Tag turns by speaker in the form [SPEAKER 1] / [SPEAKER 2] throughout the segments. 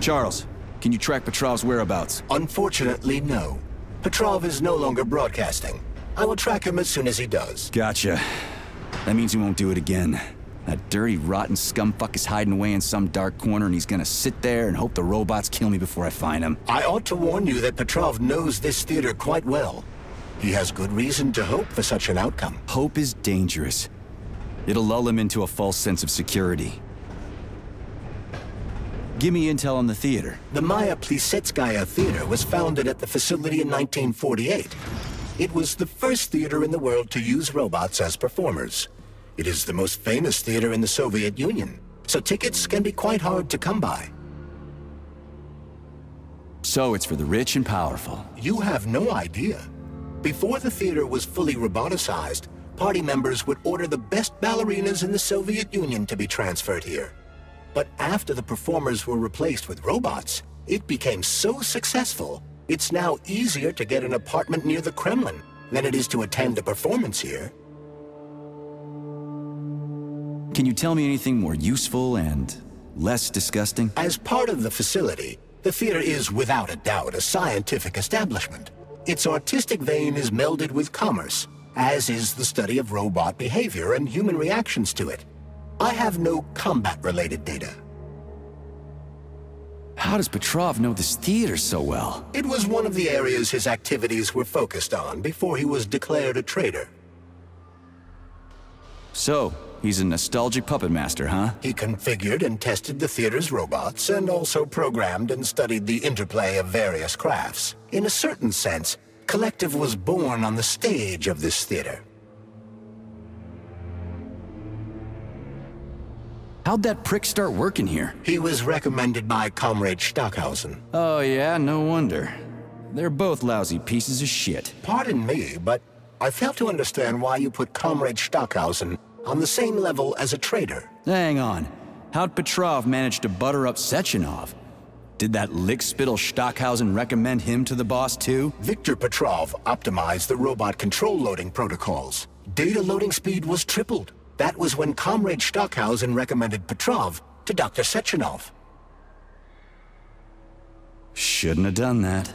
[SPEAKER 1] Charles, can you track Petrov's whereabouts?
[SPEAKER 2] Unfortunately, no. Petrov is no longer broadcasting. I will track him as soon as he does.
[SPEAKER 1] Gotcha. That means he won't do it again. That dirty, rotten scumfuck is hiding away in some dark corner and he's gonna sit there and hope the robots kill me before I find him.
[SPEAKER 2] I ought to warn you that Petrov knows this theater quite well. He has good reason to hope for such an outcome.
[SPEAKER 1] Hope is dangerous. It'll lull him into a false sense of security. Give me intel on the theater.
[SPEAKER 2] The Maya Plisetskaya Theater was founded at the facility in 1948. It was the first theater in the world to use robots as performers. It is the most famous theater in the Soviet Union, so tickets can be quite hard to come by.
[SPEAKER 1] So it's for the rich and powerful.
[SPEAKER 2] You have no idea. Before the theater was fully roboticized, party members would order the best ballerinas in the Soviet Union to be transferred here. But after the performers were replaced with robots, it became so successful, it's now easier to get an apartment near the Kremlin than it is to attend a performance here.
[SPEAKER 1] Can you tell me anything more useful and less disgusting?
[SPEAKER 2] As part of the facility, the theater is without a doubt a scientific establishment. Its artistic vein is melded with commerce, as is the study of robot behavior and human reactions to it. I have no combat-related data.
[SPEAKER 1] How does Petrov know this theater so well?
[SPEAKER 2] It was one of the areas his activities were focused on before he was declared a traitor.
[SPEAKER 1] So, he's a nostalgic puppet master, huh?
[SPEAKER 2] He configured and tested the theater's robots, and also programmed and studied the interplay of various crafts. In a certain sense, Collective was born on the stage of this theater.
[SPEAKER 1] How'd that prick start working here?
[SPEAKER 2] He was recommended by Comrade Stockhausen.
[SPEAKER 1] Oh yeah, no wonder. They're both lousy pieces of shit.
[SPEAKER 2] Pardon me, but I fail to understand why you put Comrade Stockhausen on the same level as a traitor.
[SPEAKER 1] Hang on. How'd Petrov manage to butter up Sechenov? Did that lickspittle Stockhausen recommend him to the boss too?
[SPEAKER 2] Viktor Petrov optimized the robot control loading protocols. Data loading speed was tripled. That was when Comrade Stockhausen recommended Petrov to Dr. Sechenov.
[SPEAKER 1] Shouldn't have done that.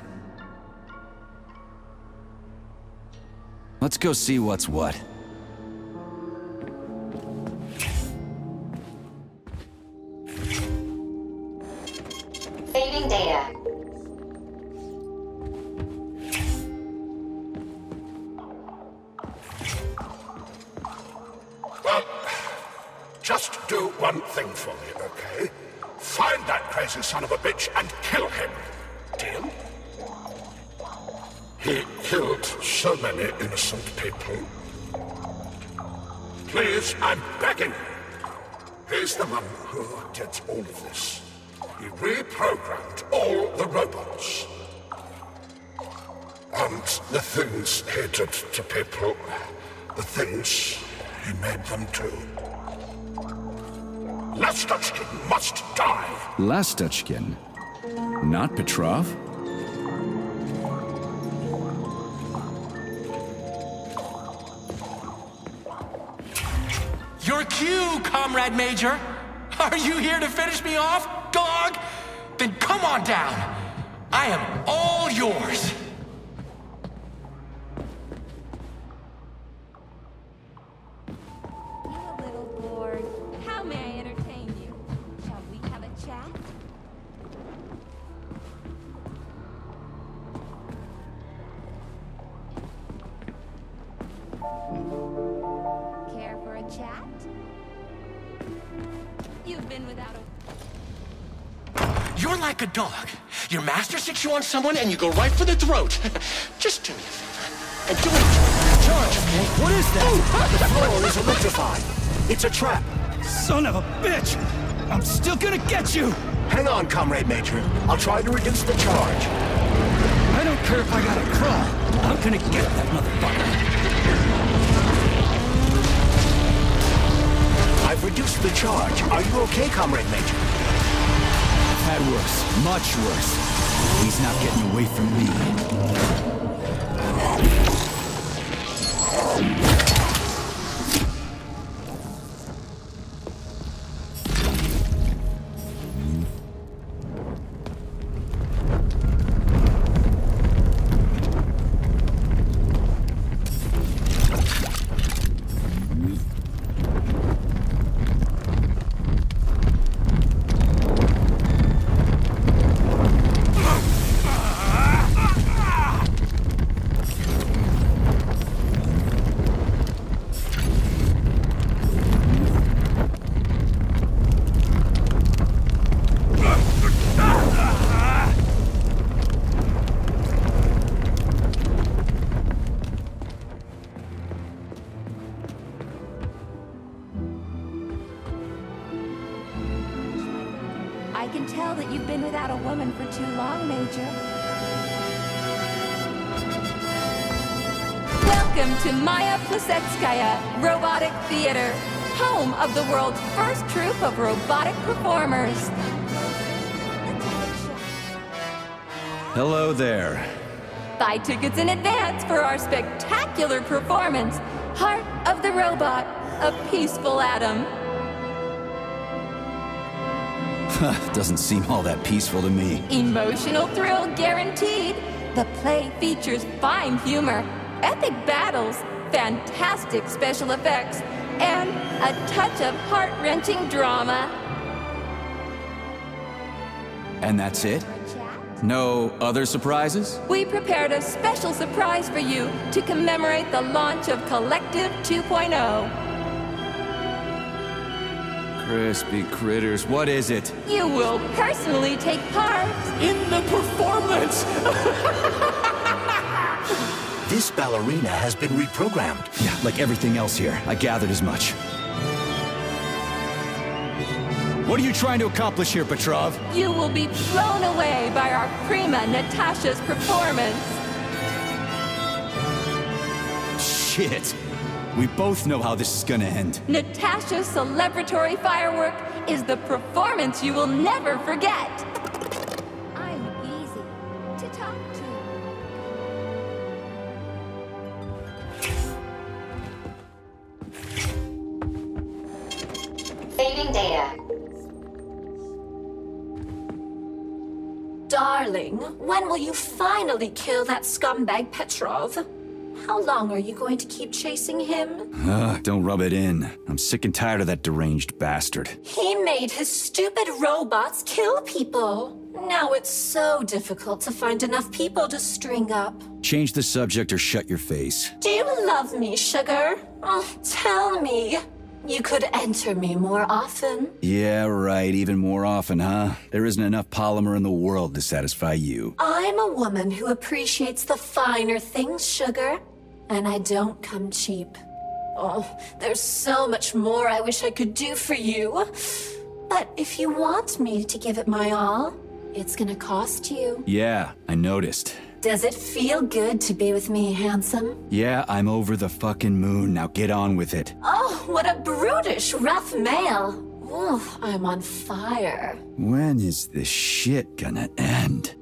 [SPEAKER 1] Let's go see what's what.
[SPEAKER 3] Saving data.
[SPEAKER 4] Well, just do one thing for me, okay? Find that crazy son of a bitch and kill him. Deal? He killed so many innocent people. Please, I'm begging you. He's the one who did all of this. He reprogrammed all the robots. And the things he did to people, the things he made them do. Lastochkin must die.
[SPEAKER 1] Lastochkin? Not Petrov?
[SPEAKER 5] Your cue, Comrade Major! Are you here to finish me off, dog? Then come on down. I am all yours. On someone and you go right for the throat. Just do me a favor. And do it. Charge, okay?
[SPEAKER 1] What is that?
[SPEAKER 2] The floor is electrified. It's a trap.
[SPEAKER 1] Son of a bitch! I'm still gonna get you!
[SPEAKER 2] Hang on, Comrade Major. I'll try to reduce the charge.
[SPEAKER 1] I don't care if I gotta crawl. I'm gonna get that motherfucker.
[SPEAKER 2] I've reduced the charge. Are you okay, Comrade Major?
[SPEAKER 1] I've had worse. Much worse. He's not getting away from me.
[SPEAKER 6] Of the world's first troupe of robotic performers.
[SPEAKER 1] Hello there.
[SPEAKER 6] Buy tickets in advance for our spectacular performance, Heart of the Robot, a peaceful atom.
[SPEAKER 1] Doesn't seem all that peaceful to me.
[SPEAKER 6] Emotional thrill guaranteed. The play features fine humor, epic battles, fantastic special effects, and a touch of heart-wrenching drama.
[SPEAKER 1] And that's it? No other surprises?
[SPEAKER 6] We prepared a special surprise for you to commemorate the launch of Collective 2.0.
[SPEAKER 1] Crispy critters, what is it?
[SPEAKER 6] You will personally take part.
[SPEAKER 5] In the performance!
[SPEAKER 2] This ballerina has been reprogrammed.
[SPEAKER 1] Yeah, like everything else here. I gathered as much. What are you trying to accomplish here, Petrov?
[SPEAKER 6] You will be blown away by our prima Natasha's performance.
[SPEAKER 1] Shit. We both know how this is gonna end.
[SPEAKER 6] Natasha's celebratory firework is the performance you will never forget.
[SPEAKER 7] Darling, when will you finally kill that scumbag Petrov? How long are you going to keep chasing him?
[SPEAKER 1] Ugh, don't rub it in. I'm sick and tired of that deranged bastard.
[SPEAKER 7] He made his stupid robots kill people. Now it's so difficult to find enough people to string up.
[SPEAKER 1] Change the subject or shut your face.
[SPEAKER 7] Do you love me, sugar? Oh, tell me. You could enter me more often.
[SPEAKER 1] Yeah, right. Even more often, huh? There isn't enough polymer in the world to satisfy you.
[SPEAKER 7] I'm a woman who appreciates the finer things, sugar. And I don't come cheap. Oh, there's so much more I wish I could do for you. But if you want me to give it my all, it's gonna cost you.
[SPEAKER 1] Yeah, I noticed.
[SPEAKER 7] Does it feel good to be with me, handsome?
[SPEAKER 1] Yeah, I'm over the fucking moon. Now get on with it.
[SPEAKER 7] Oh, what a brutish, rough male. Ooh, I'm on fire.
[SPEAKER 1] When is this shit gonna end?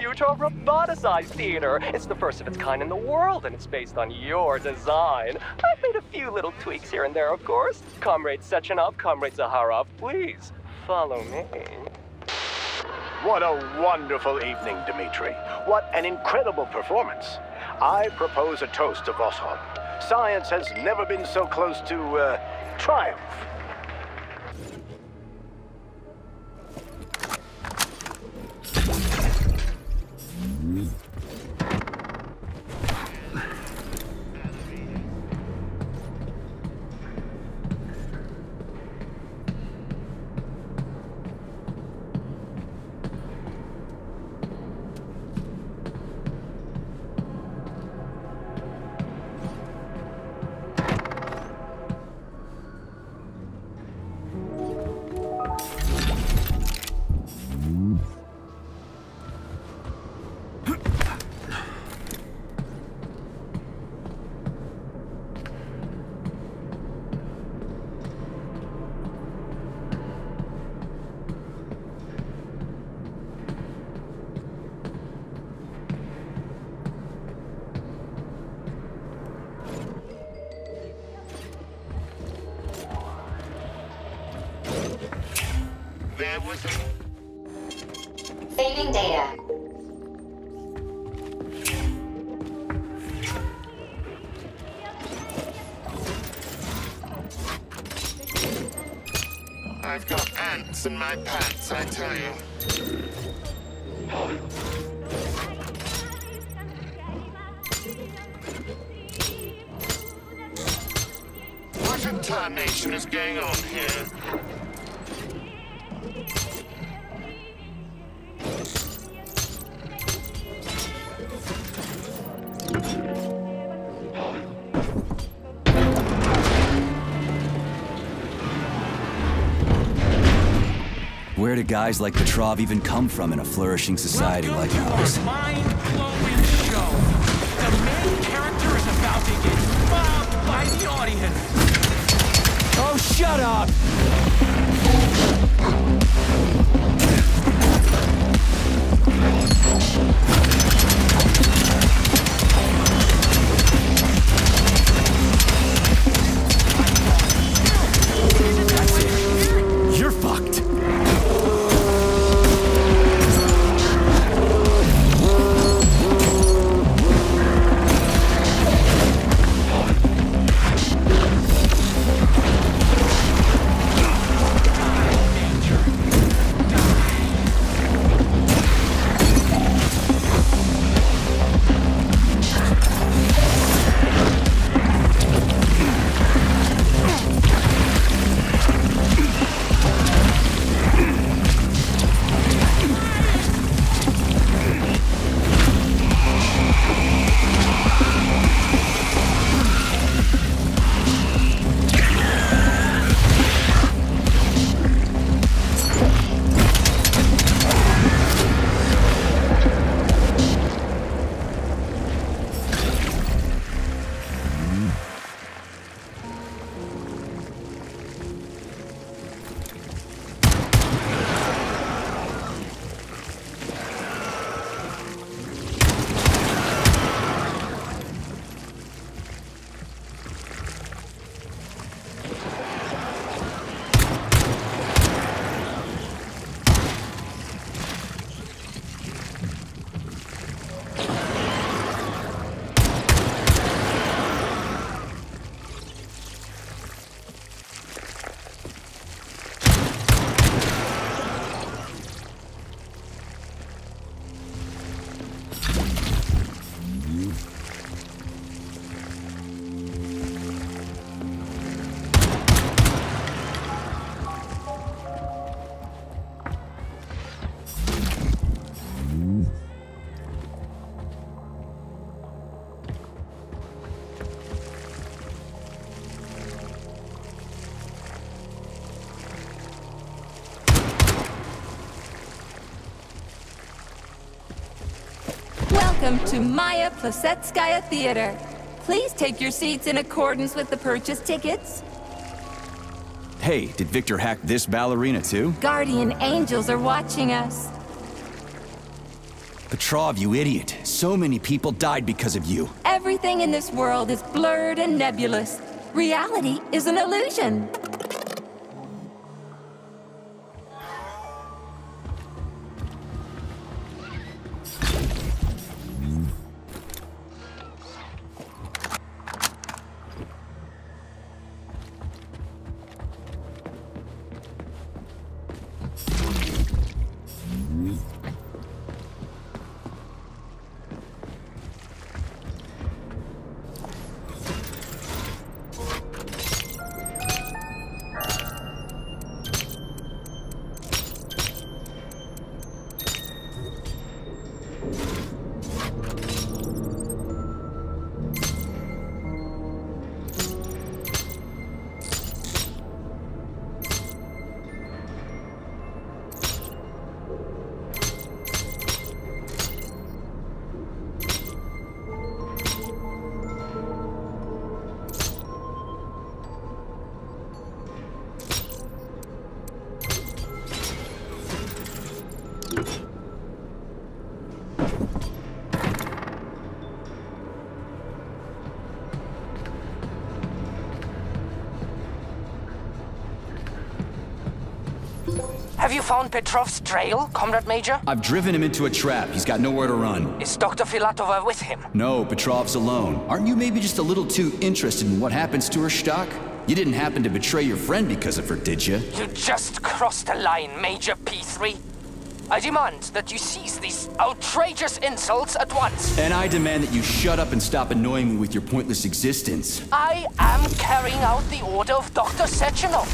[SPEAKER 5] You
[SPEAKER 6] to
[SPEAKER 8] our roboticized theater. It's the first of its kind in the world, and it's based on your design. I've made a few little tweaks here and there, of course. Comrade Sechenov, Comrade Zaharov, please follow me.
[SPEAKER 9] What a wonderful evening, Dmitri. What an incredible performance. I propose a toast to Voskhod. Science has never been so close to, uh, triumph.
[SPEAKER 4] There was a...
[SPEAKER 3] Saving data.
[SPEAKER 4] I've got ants in my pants, I tell you. What in tarnation is going on here?
[SPEAKER 1] Where guys like Petrov even come from in a flourishing society like
[SPEAKER 5] Welcome
[SPEAKER 1] ours?
[SPEAKER 5] our mind-blowing show. The main character is about to get mobbed by the audience.
[SPEAKER 1] Oh, shut up!
[SPEAKER 6] Welcome to Maya Plisetskaya Theater. Please take your seats in accordance with the purchase tickets.
[SPEAKER 1] Hey, did Viktor hack this ballerina too?
[SPEAKER 6] Guardian angels are watching us.
[SPEAKER 1] Petrov, you idiot. So many people died because of you.
[SPEAKER 6] Everything in this world is blurred and nebulous. Reality is an illusion.
[SPEAKER 3] Petrov's trail, Comrade Major?
[SPEAKER 1] I've driven him into a trap. He's got nowhere to run.
[SPEAKER 3] Is Dr. Filatova with him?
[SPEAKER 1] No, Petrov's alone. Aren't you maybe just a little too interested in what happens to her, Stock? You didn't happen to betray your friend because of her, did you?
[SPEAKER 3] You just crossed a line, Major P3. I demand that you cease these outrageous insults at once.
[SPEAKER 1] And I demand that you shut up and stop annoying me with your pointless existence.
[SPEAKER 3] I am carrying out the order of Dr. Sechenov.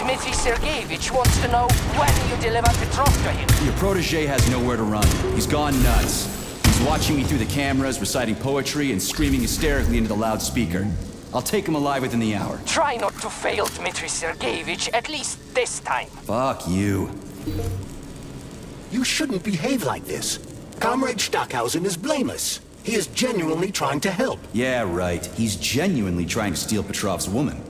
[SPEAKER 3] Dmitry Sergeyevich wants to know when you deliver Petrov to him.
[SPEAKER 1] Your protege has nowhere to run. He's gone nuts. He's watching me through the cameras, reciting poetry, and screaming hysterically into the loudspeaker. I'll take him alive within the hour.
[SPEAKER 3] Try not to fail, Dmitry Sergeyevich, at least this time.
[SPEAKER 1] Fuck you.
[SPEAKER 2] You shouldn't behave like this. Comrade Stockhausen is blameless. He is genuinely trying to help.
[SPEAKER 1] Yeah, right. He's genuinely trying to steal Petrov's woman.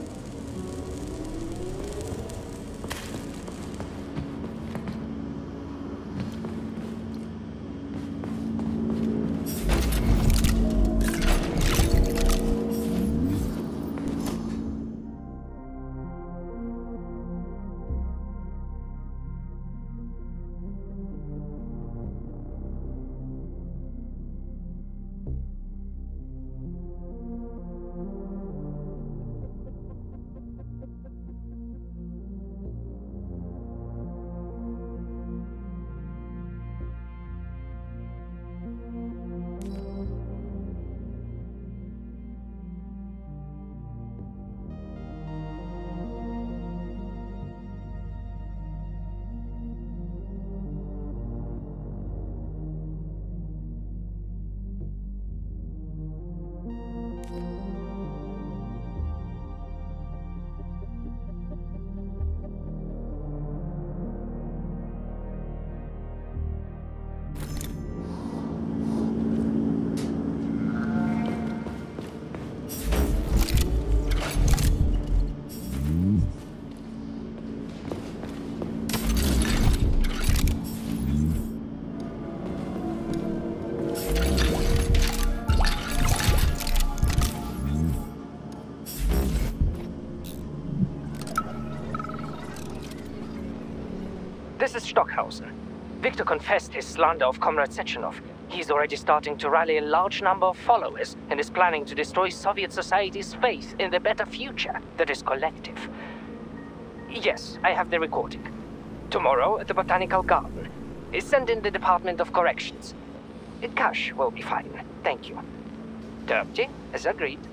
[SPEAKER 3] Confessed his slander of Comrade Sechenov. He's already starting to rally a large number of followers and is planning to destroy Soviet society's faith in the better future that is collective. Yes, I have the recording. Tomorrow at the Botanical Garden. Send in the Department of Corrections. Cash will be fine. Thank you. Terpty, as agreed.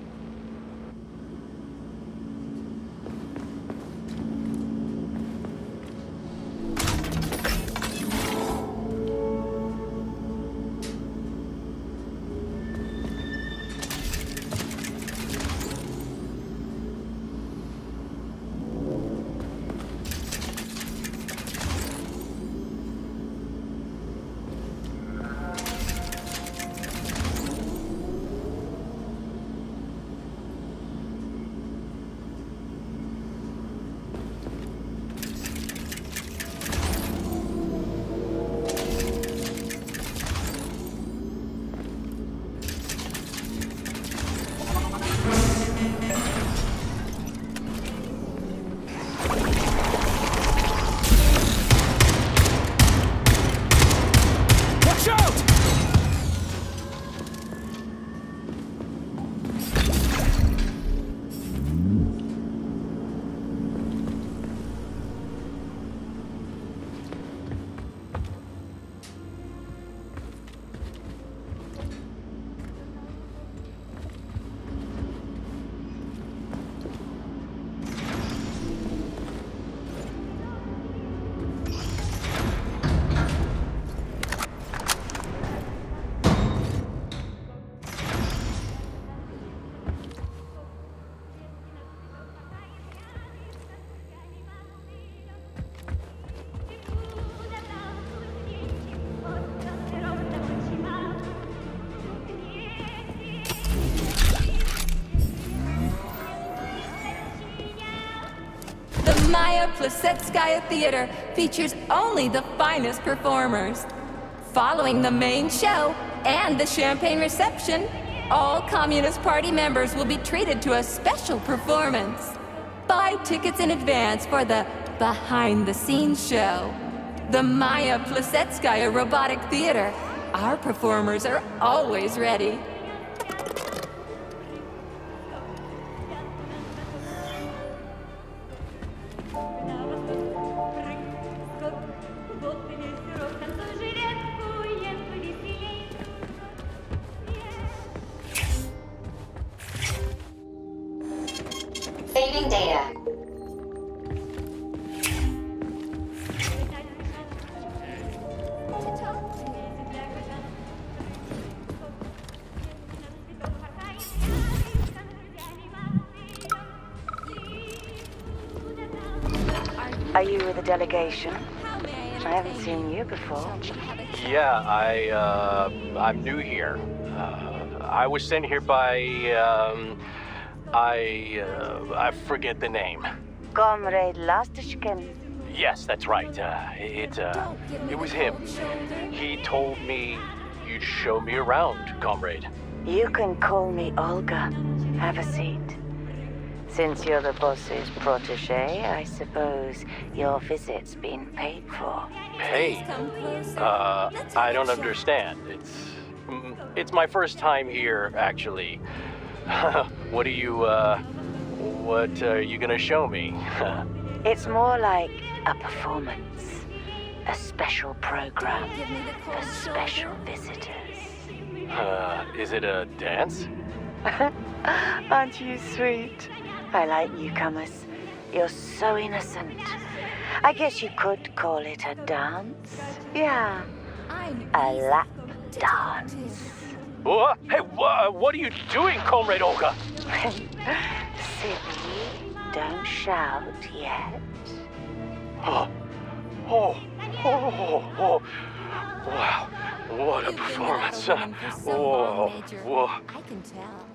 [SPEAKER 6] Plisetskaya Theater features only the finest performers. Following the main show and the champagne reception, all Communist Party members will be treated to a special performance. Buy tickets in advance for the behind the scenes show. The Maya Plisetskaya Robotic Theater. Our performers are always ready.
[SPEAKER 10] Delegation? I haven't seen you before.
[SPEAKER 11] Yeah, I, uh, I'm new here. Uh, I was sent here by, um, I, uh, I forget the name.
[SPEAKER 10] Comrade Lastochkin.
[SPEAKER 11] Yes, that's right. Uh, it, uh, it was him. He told me you'd show me around, comrade.
[SPEAKER 10] You can call me Olga. Have a seat. Since you're the boss's protege, I suppose your visit's been paid for.
[SPEAKER 11] Hey, uh, I don't understand. It's, mm, it's my first time here, actually. what are you, uh, what are you gonna show me?
[SPEAKER 10] It's more like a performance, a special program for special visitors.
[SPEAKER 11] uh, is it a dance?
[SPEAKER 10] Aren't you sweet? I like newcomers. You're so innocent. I guess you could call it a dance. Yeah. A lap dance.
[SPEAKER 11] What? Hey, wha- what are you doing, Comrade Olga?
[SPEAKER 10] Silly, don't shout yet.
[SPEAKER 11] Oh, oh, oh, oh. Wow, what a performance. Whoa, whoa.
[SPEAKER 6] I can tell.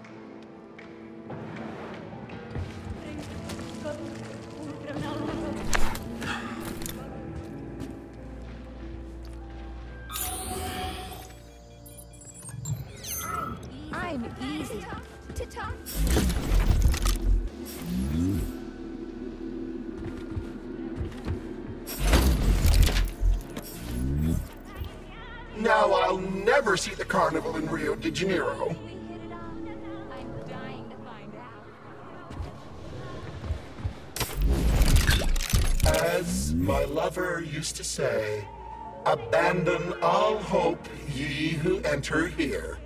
[SPEAKER 5] See the carnival in Rio de Janeiro. As my lover used to say, abandon all hope, ye who enter here.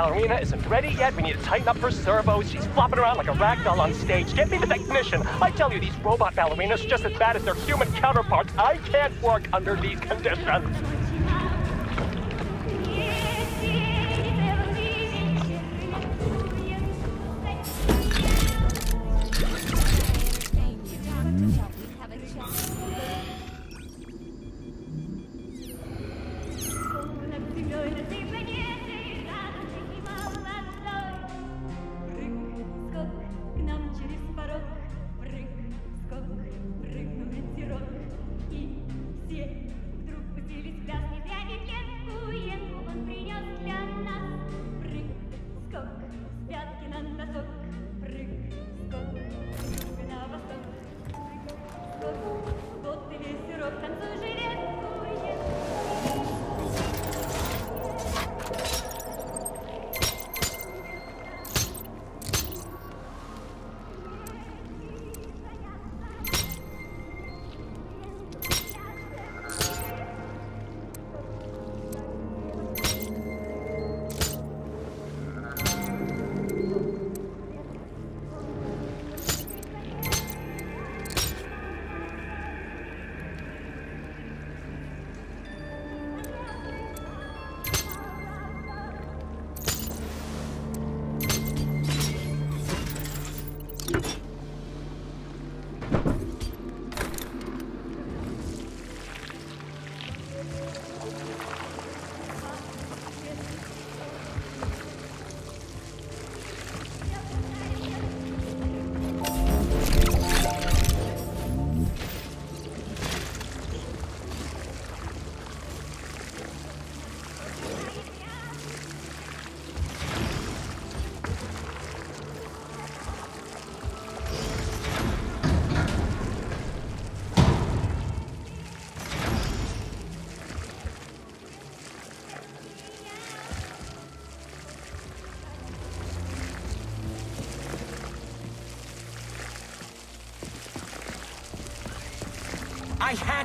[SPEAKER 11] Ballerina isn't ready yet. We need to tighten up her servos. She's flopping around like a rag doll on stage. Get me the technician. I tell you, these robot ballerinas are just as bad as their human counterparts. I can't work under these conditions.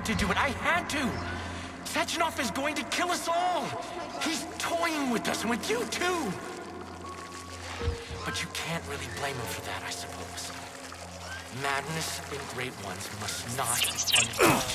[SPEAKER 5] To do it. I had to. Sechenov is going to kill us all. He's toying with us and with you too. But you can't really blame him for that, I suppose. Madness in Great Ones must not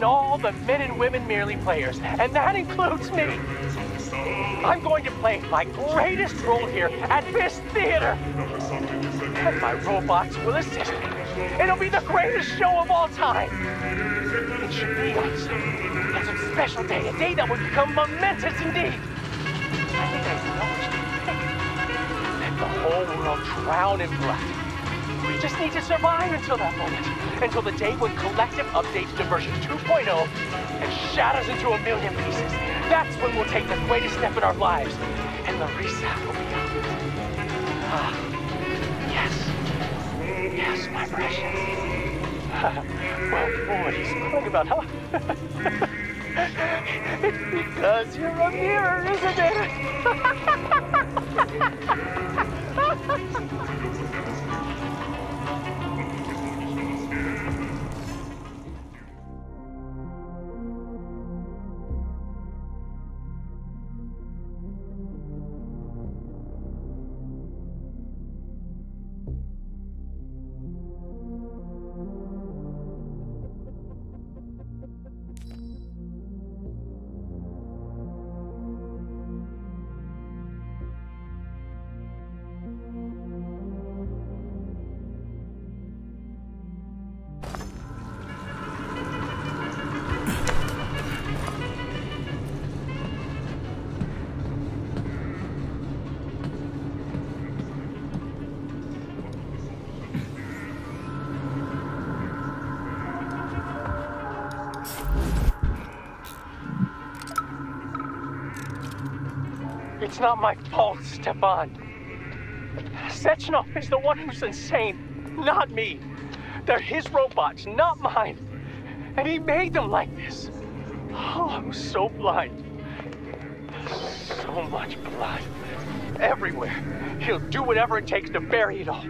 [SPEAKER 12] the men and women merely players, and that includes me. I'm going to play my greatest role here at this theater. And my robots will assist me. It'll be the greatest show of all time. It should be on some special day, a day that will become momentous indeed. I think I know what you. Let the whole world drown in blood. We just need to survive until that moment. Until the day when Collective updates to version 2.0 and shatters into a million pieces. That's when we'll take the greatest step in our lives. And the reset will be ours. Ah, yes. Yes, my precious. well, boy, he's crying about, huh? it's because you're a mirror, isn't it? It's not my fault, Stepan. Sechenov is the one who's insane, not me. They're his robots, not mine. And he made them like this. Oh, I'm so blind. So much blood. Everywhere. He'll do whatever it takes to bury it all.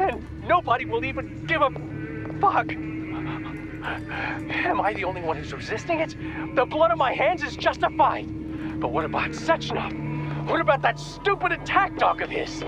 [SPEAKER 12] And nobody will even give a fuck. Am I the only one who's resisting it? The blood on my hands is justified. But what about Sechenov? What about that stupid attack dog of his?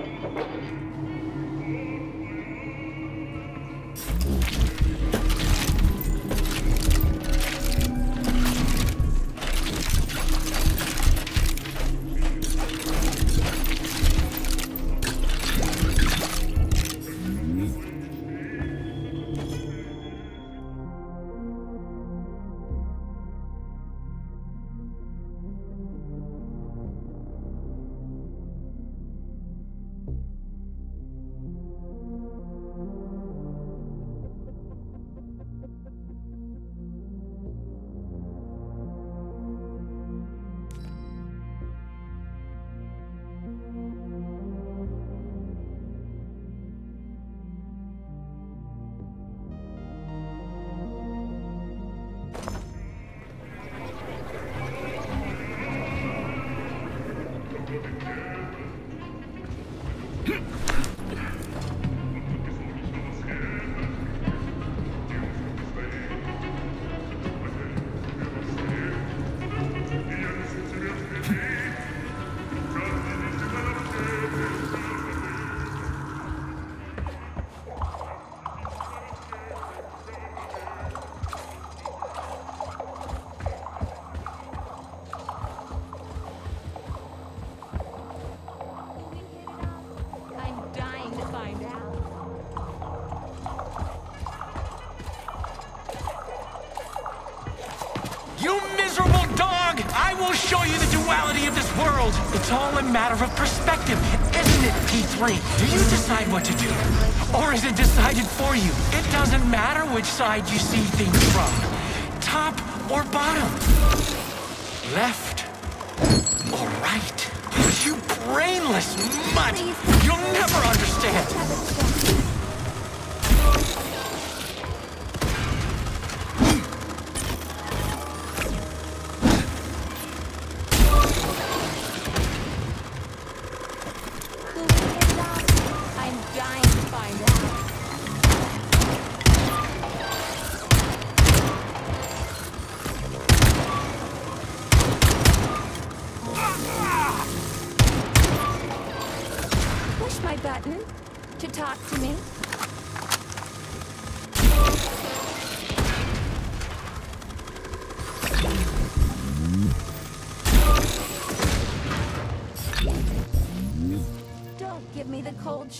[SPEAKER 5] Which side you see things from. Top or bottom.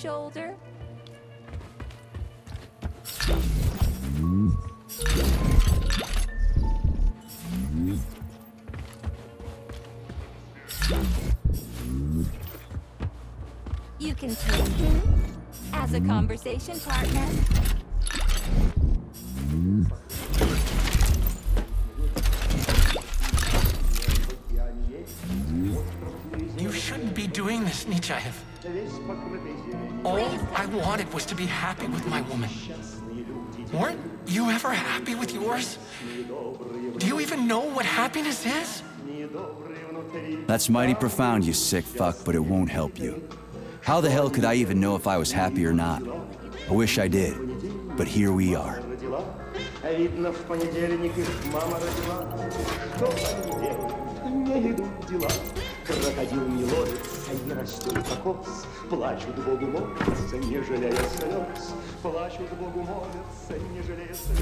[SPEAKER 6] Shoulder. You can take him as a conversation partner.
[SPEAKER 5] You shouldn't be doing this, Nietzschev. All I wanted was to be happy with my woman. Weren't you ever happy with yours? Do you even know what happiness is?
[SPEAKER 1] That's mighty profound, you sick fuck, but it won't help you. How the hell could I even know if I was happy or not? I wish I did, but here we are
[SPEAKER 13] Видно, в понедельник их мама родила. Что они делают? Не идут дела. Крокодил не ловится, не растет кокос. Плачут Богу молятся, не жалея слез. Плачут Богу молятся, не жалея слез.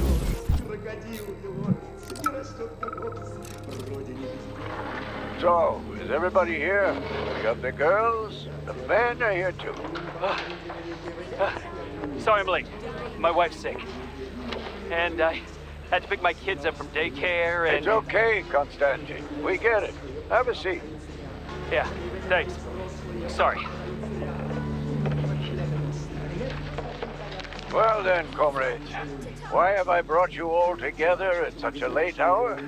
[SPEAKER 13] Крокодил не ловится, не растет кокос. Вроде не
[SPEAKER 9] So, is everybody here? We got the girls, the men are here too.
[SPEAKER 8] Sorry I'm late. My wife's sick. And I had to pick my kids up from daycare and...
[SPEAKER 9] It's okay, Konstantin. We get it. Have a seat.
[SPEAKER 8] Yeah, thanks. Sorry.
[SPEAKER 9] Well then, comrades, why have I brought you all together at such a late hour?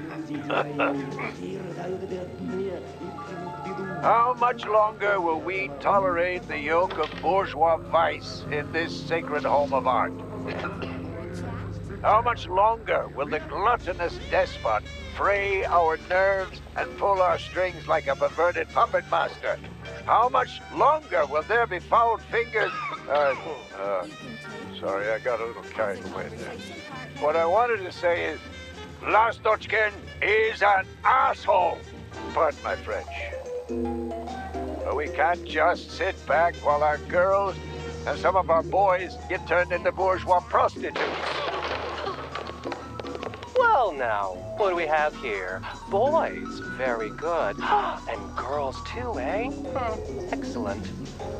[SPEAKER 9] How much longer will we tolerate the yoke of bourgeois vice in this sacred home of art? How much longer will the gluttonous despot fray our nerves and pull our strings like a perverted puppet master? How much longer will there be foul fingers? Uh, uh, sorry, I got a little carried away there. What I wanted to say is, Lastochkin is an asshole. Pardon my French. But we can't just sit back while our girls and some of our boys get turned into bourgeois prostitutes.
[SPEAKER 8] Well now, what do we have here? Boys, very good. and girls too, eh? Hmm, excellent.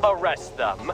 [SPEAKER 8] Arrest them.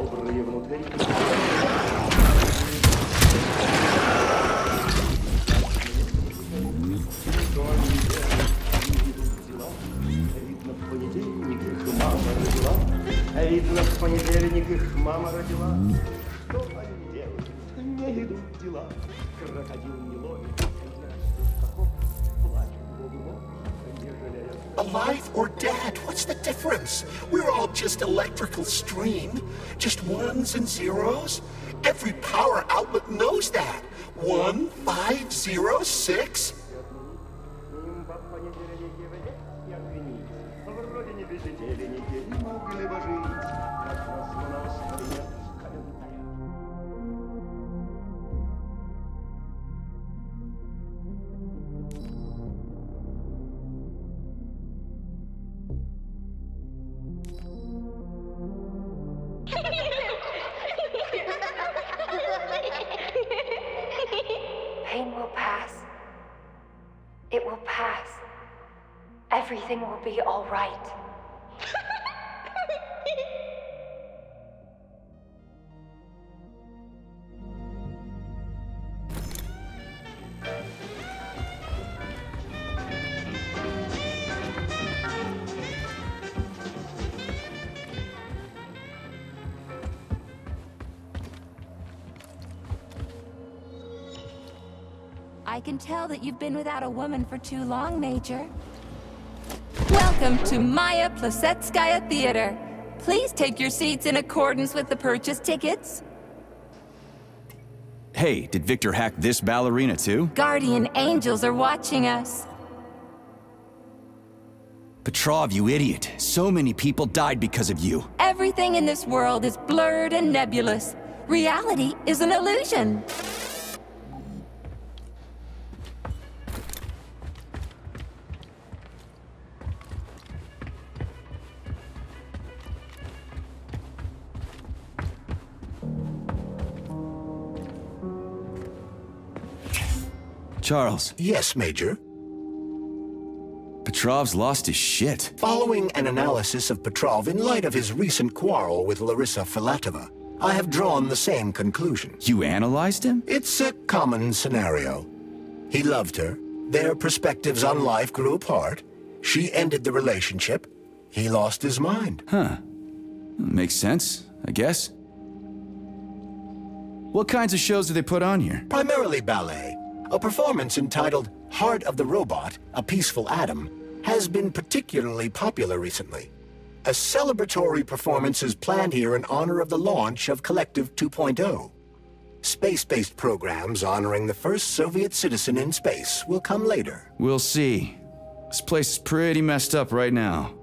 [SPEAKER 13] Добрые внутри. Видно, в понедельник их мама родила. Видно, в понедельник их мама родила. Что они делают? Не идут дела. Крокодил не ловит,
[SPEAKER 2] Alive or dead, what's the difference? All just electrical stream, just ones and zeros. Every power outlet knows that.
[SPEAKER 10] One, five, zero, six. Everything will be all right.
[SPEAKER 6] I can tell that you've been without a woman for too long, Major. Welcome to Maya Plisetskaya Theater. Please take your seats in accordance with the purchase tickets.
[SPEAKER 1] Hey, did Viktor hack this ballerina too?
[SPEAKER 6] Guardian angels are watching us.
[SPEAKER 1] Petrov, you idiot. So many people died because of you.
[SPEAKER 6] Everything in this world is blurred and nebulous. Reality is an illusion.
[SPEAKER 1] Charles,
[SPEAKER 2] Yes, Major.
[SPEAKER 1] Petrov's lost his shit.
[SPEAKER 2] Following an analysis of Petrov in light of his recent quarrel with Larissa Filatova, I have drawn the same conclusion.
[SPEAKER 1] You analyzed him?
[SPEAKER 2] It's a common scenario. He loved her. Their perspectives on life grew apart. She ended the relationship. He lost his mind.
[SPEAKER 1] Huh. Makes sense, I guess. What kinds of shows do they put on here?
[SPEAKER 2] Primarily ballet. A performance entitled Heart of the Robot, A Peaceful Atom, has been particularly popular recently. A celebratory performance is planned here in honor of the launch of Collective 2.0. Space-based programs honoring the first Soviet citizen in space will come later.
[SPEAKER 1] We'll see. This place is pretty messed up right now.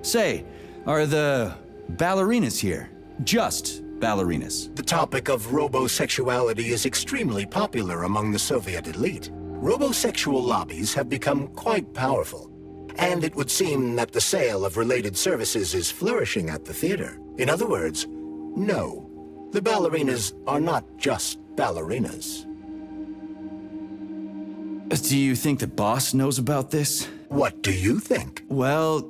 [SPEAKER 1] Say, are the ballerinas here? Just ballerinas.
[SPEAKER 2] The topic of robosexuality is extremely popular among the Soviet elite. Robosexual lobbies have become quite powerful, and it would seem that the sale of related services is flourishing at the theater. In other words, no. The ballerinas are not just ballerinas.
[SPEAKER 1] Do you think the boss knows about this?
[SPEAKER 2] What do you think?
[SPEAKER 1] Well,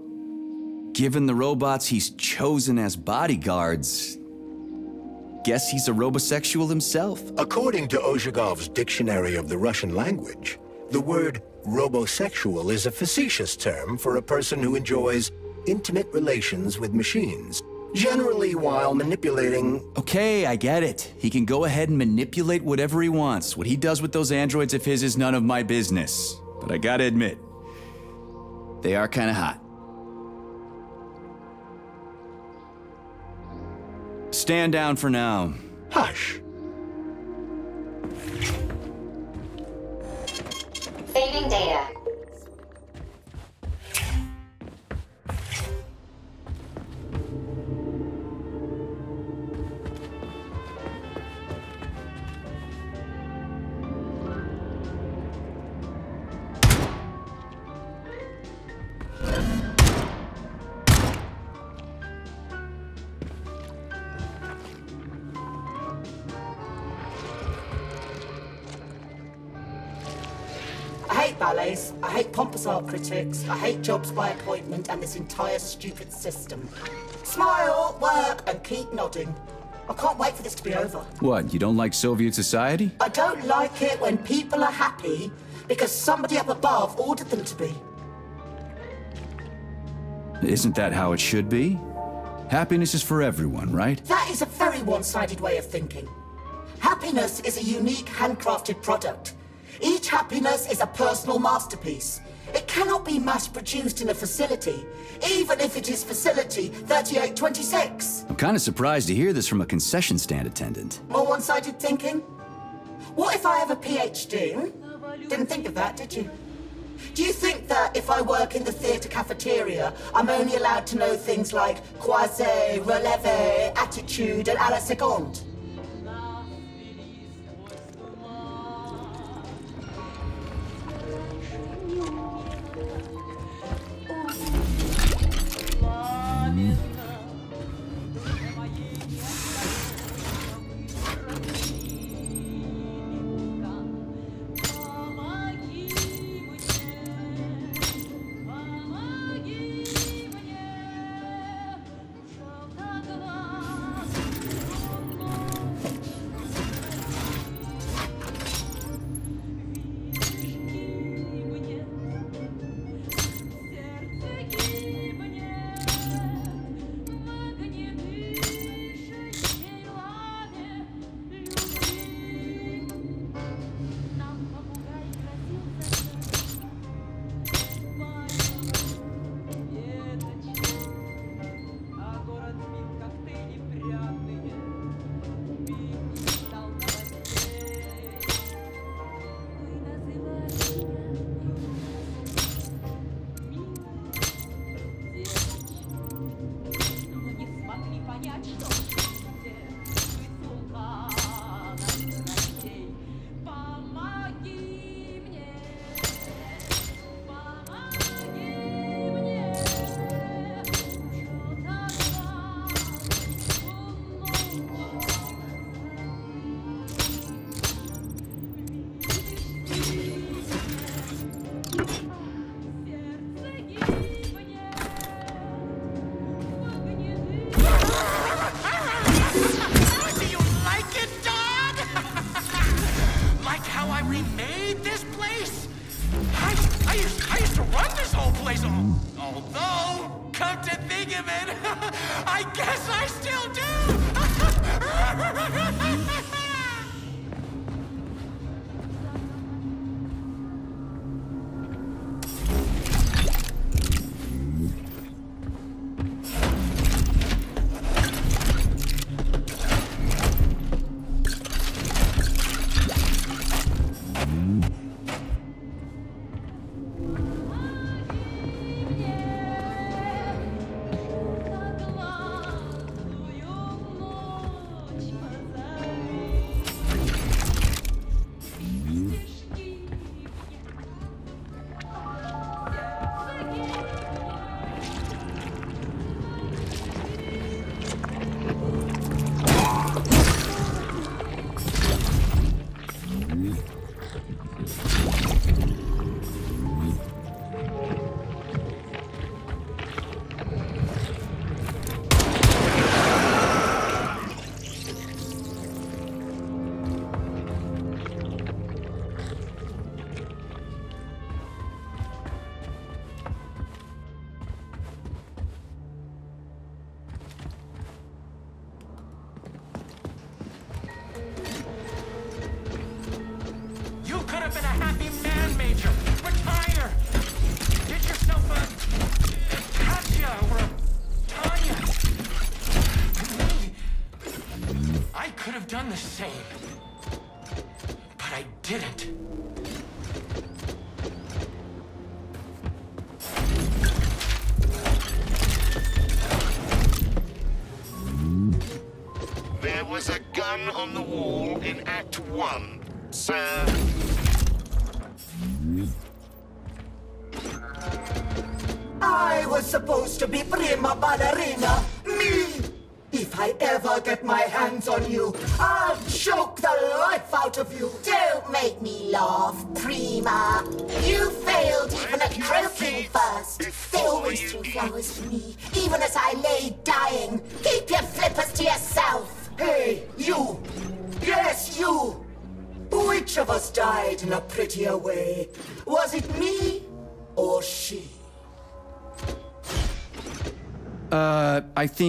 [SPEAKER 1] given the robots he's chosen as bodyguards, guess he's a robosexual himself.
[SPEAKER 2] According to Ozhegov's Dictionary of the Russian Language, the word robosexual is a facetious term for a person who enjoys intimate relations with machines, generally while manipulating...
[SPEAKER 1] Okay, I get it. He can go ahead and manipulate whatever he wants. What he does with those androids of his is none of my business. But I gotta admit, they are kinda hot. Stand down for now.
[SPEAKER 2] Hush.
[SPEAKER 14] Saving data.
[SPEAKER 15] Hate pompous art critics, I hate jobs by appointment and this entire stupid system. Smile, work, and keep nodding. I can't wait for this to be over.
[SPEAKER 1] What, you don't like Soviet society?
[SPEAKER 15] I don't like it when people are happy because somebody up above ordered them to be.
[SPEAKER 1] Isn't that how it should be? Happiness is for everyone, right?
[SPEAKER 15] That is a very one-sided way of thinking. Happiness is a unique handcrafted product. Each happiness is a personal masterpiece. It cannot be mass-produced in a facility, even if it is facility 3826.
[SPEAKER 1] I'm kind of surprised to hear this from a concession stand attendant.
[SPEAKER 15] More one-sided thinking? What if I have a PhD? Hmm? Didn't think of that, did you? Do you think that if I work in the theatre cafeteria, I'm only allowed to know things like croisé, releve, attitude, and à la seconde?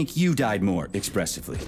[SPEAKER 1] Think you died more expressively.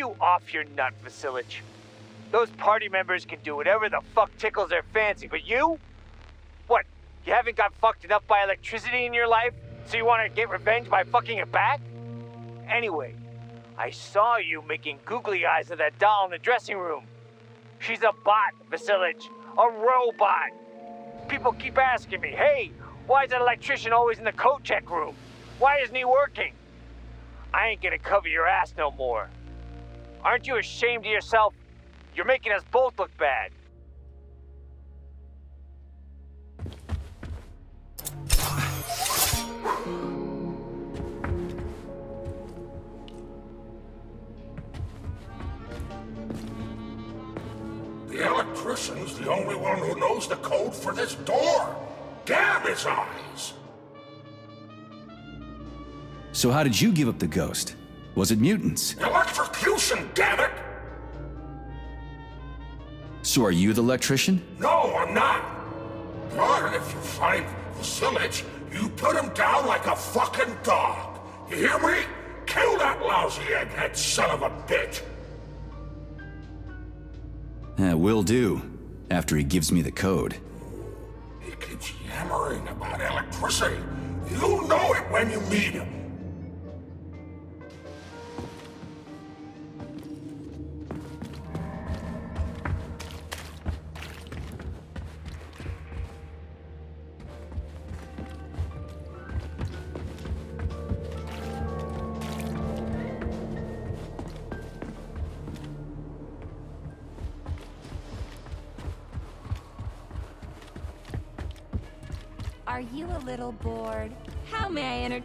[SPEAKER 15] You
[SPEAKER 16] off your nut, Vasilich? Those party members can do whatever the fuck tickles their fancy, but you? What, you haven't got fucked enough by electricity in your life, so you want to get revenge by fucking it back? Anyway, I saw you making googly eyes at that doll in the dressing room. She's a bot, Vasilich. A robot. People keep asking me, hey, why is that electrician always in the coat check room? Why isn't he working? I ain't gonna cover your ass no more. Aren't you ashamed of yourself? You're making us both look bad.
[SPEAKER 4] The electrician's the only one who knows the code for this door. Damn his eyes!
[SPEAKER 1] So how did you give up the ghost? Was it mutants?
[SPEAKER 4] Electrocution, damn it!
[SPEAKER 1] So are you the electrician?
[SPEAKER 4] No, I'm not. But if you find Vasilich, you put him down like a fucking dog. You hear me? Kill that lousy egghead son of a bitch!
[SPEAKER 1] Yeah, will do. After he gives me the code.
[SPEAKER 4] He keeps yammering about electricity. You know it when you meet him.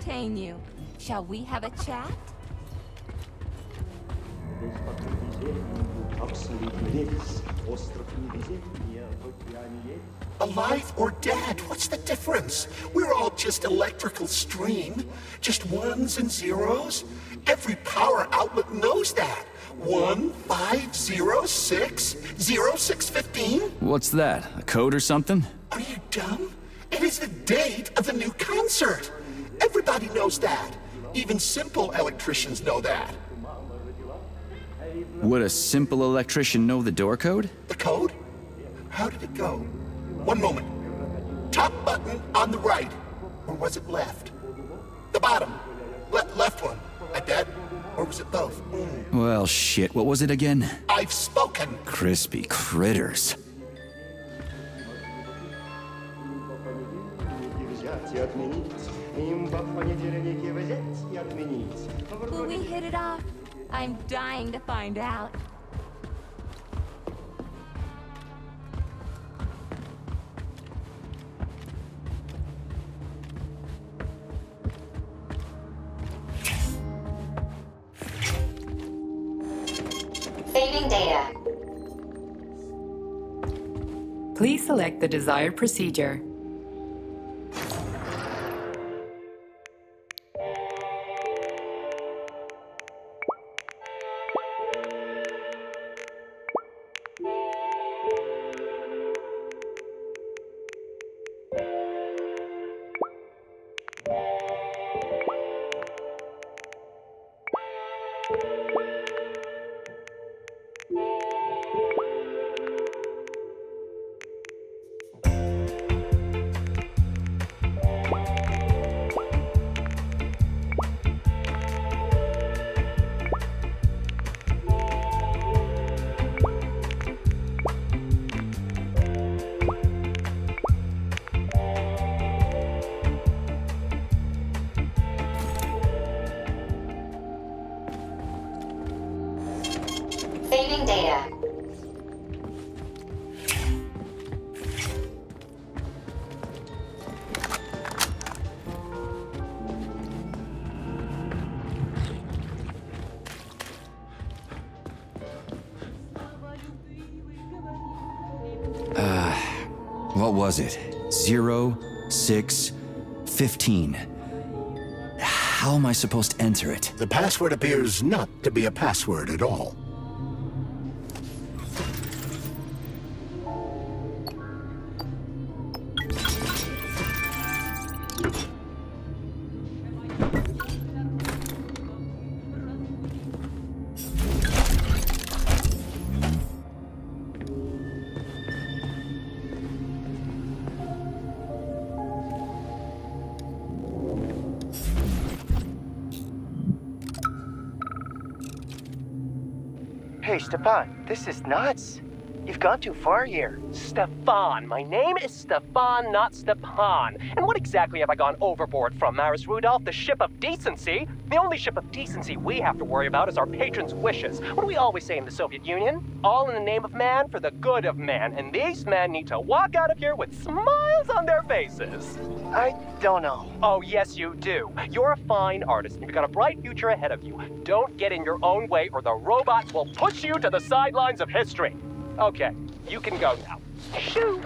[SPEAKER 6] Entertain you? Shall we have a chat?
[SPEAKER 2] Alive or dead, what's the difference? We're all just electrical stream. Just ones and zeros. Every power outlet knows that. One, five, zero, six, zero, six, fifteen.
[SPEAKER 1] What's that? A code or something?
[SPEAKER 2] Are you dumb? It is the date of the new concert. Everybody knows that. Even simple electricians know that.
[SPEAKER 1] Would a simple electrician know the door code?
[SPEAKER 2] The code? How did it go? One moment. Top button on the right. Or was it left? The bottom. Le left one. Like that? Or was it both? Mm.
[SPEAKER 1] Well, shit. What was it again?
[SPEAKER 2] I've spoken.
[SPEAKER 1] Crispy critters.
[SPEAKER 6] Will we hit it off? I'm dying to find out.
[SPEAKER 14] Saving data.
[SPEAKER 17] Please select the desired procedure.
[SPEAKER 1] Was it? Zero, six, fifteen. How am I supposed to enter it?
[SPEAKER 2] The password appears not to be a password at all.
[SPEAKER 8] This is nuts. You've gone too far here. Stefan. My name is Stefan, not Stepan. And what exactly have I gone overboard from, Maris Rudolph? The ship of decency? The only ship of decency we have to worry about is our patrons' wishes. What do we always say in the Soviet Union? All in the name of man for the good of man. And these men need to walk out of here with smiles on their faces. I don't know. Oh, yes, you do. You're a fine artist, and you've got a bright future ahead of you. Don't get in your own way, or the robot will push you to the sidelines of history. Okay, you can go now. Shoot!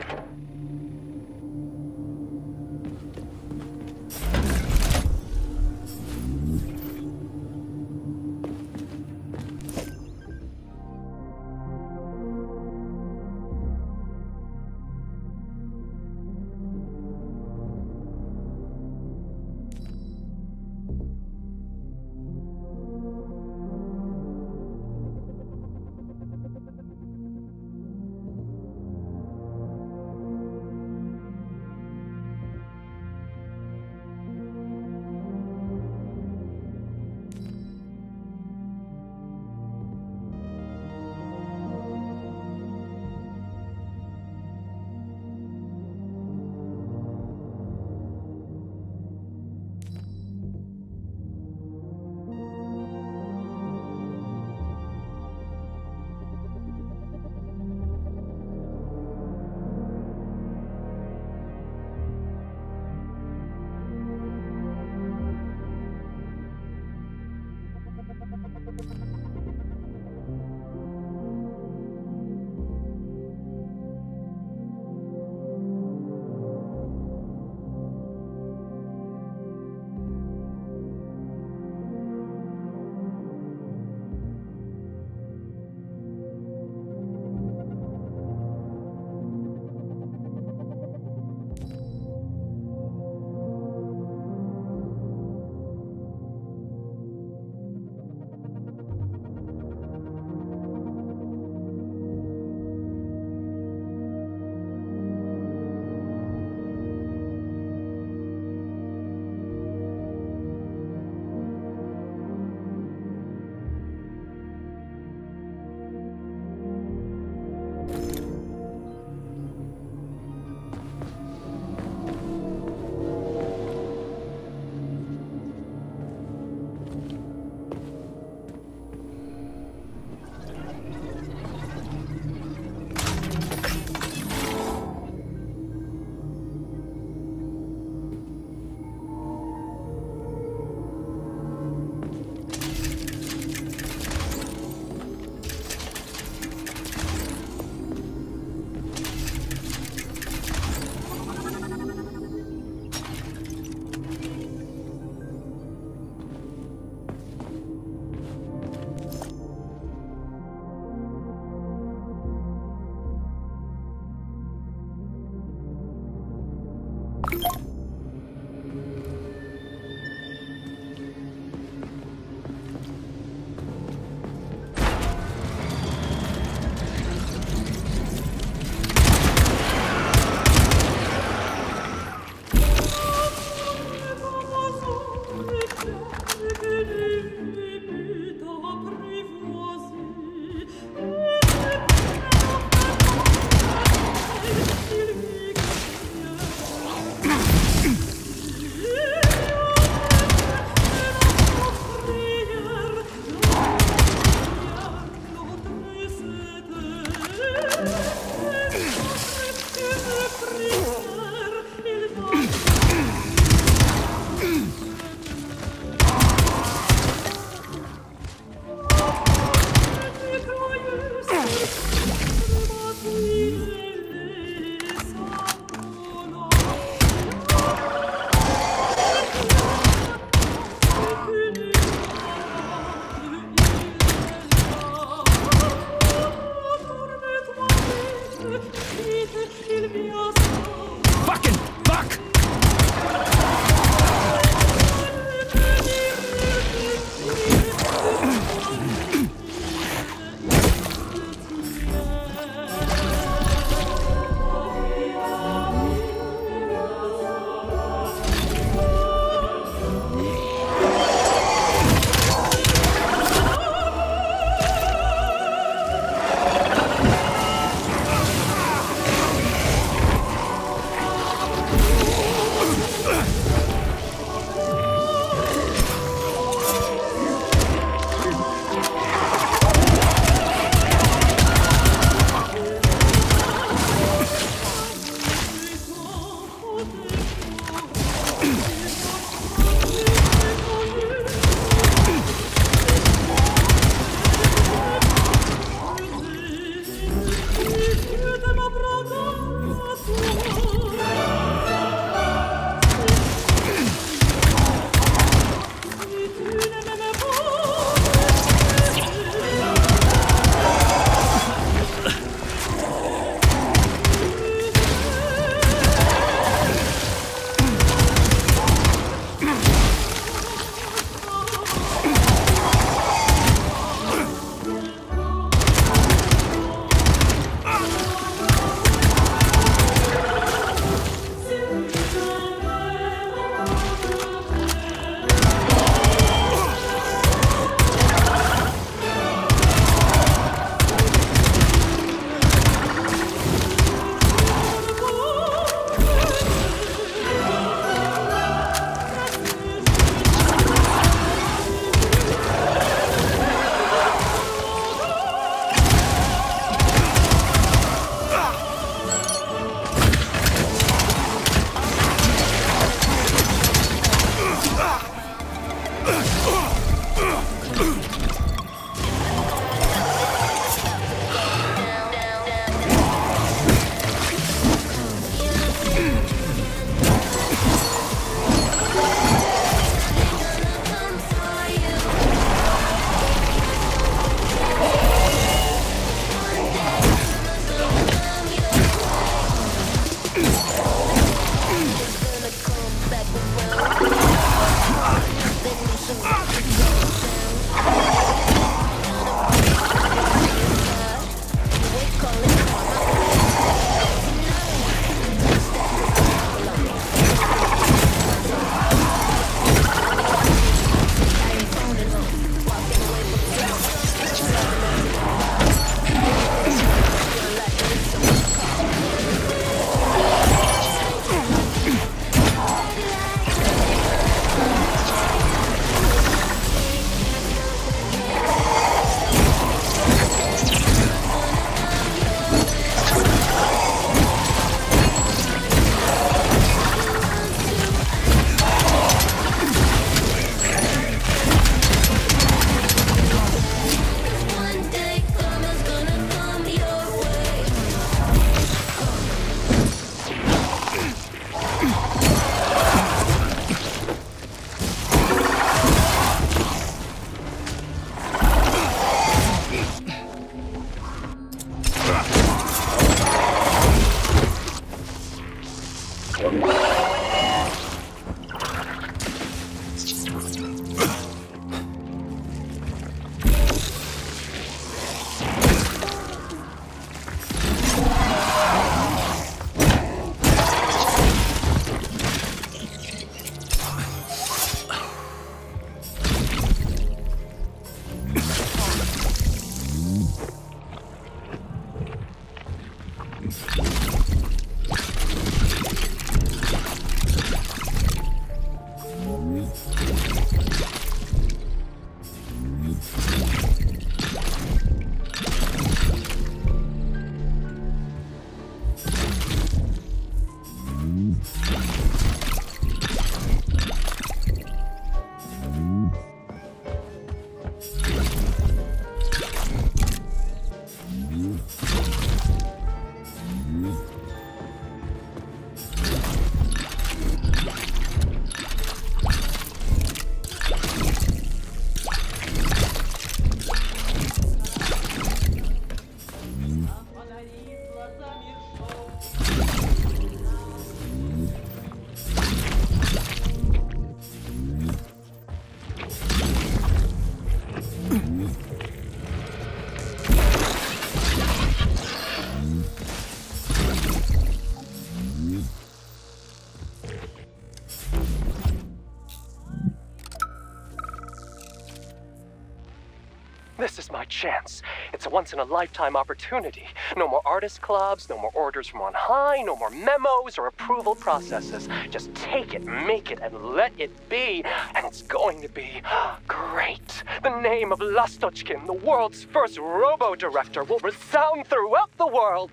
[SPEAKER 8] Chance. It's a once in a lifetime opportunity. No more artist clubs, no more orders from on high, no more memos or approval processes. Just take it, make it, and let it be. And it's going to be great. The name of Lastochkin, the world's first robo director, will resound throughout the world.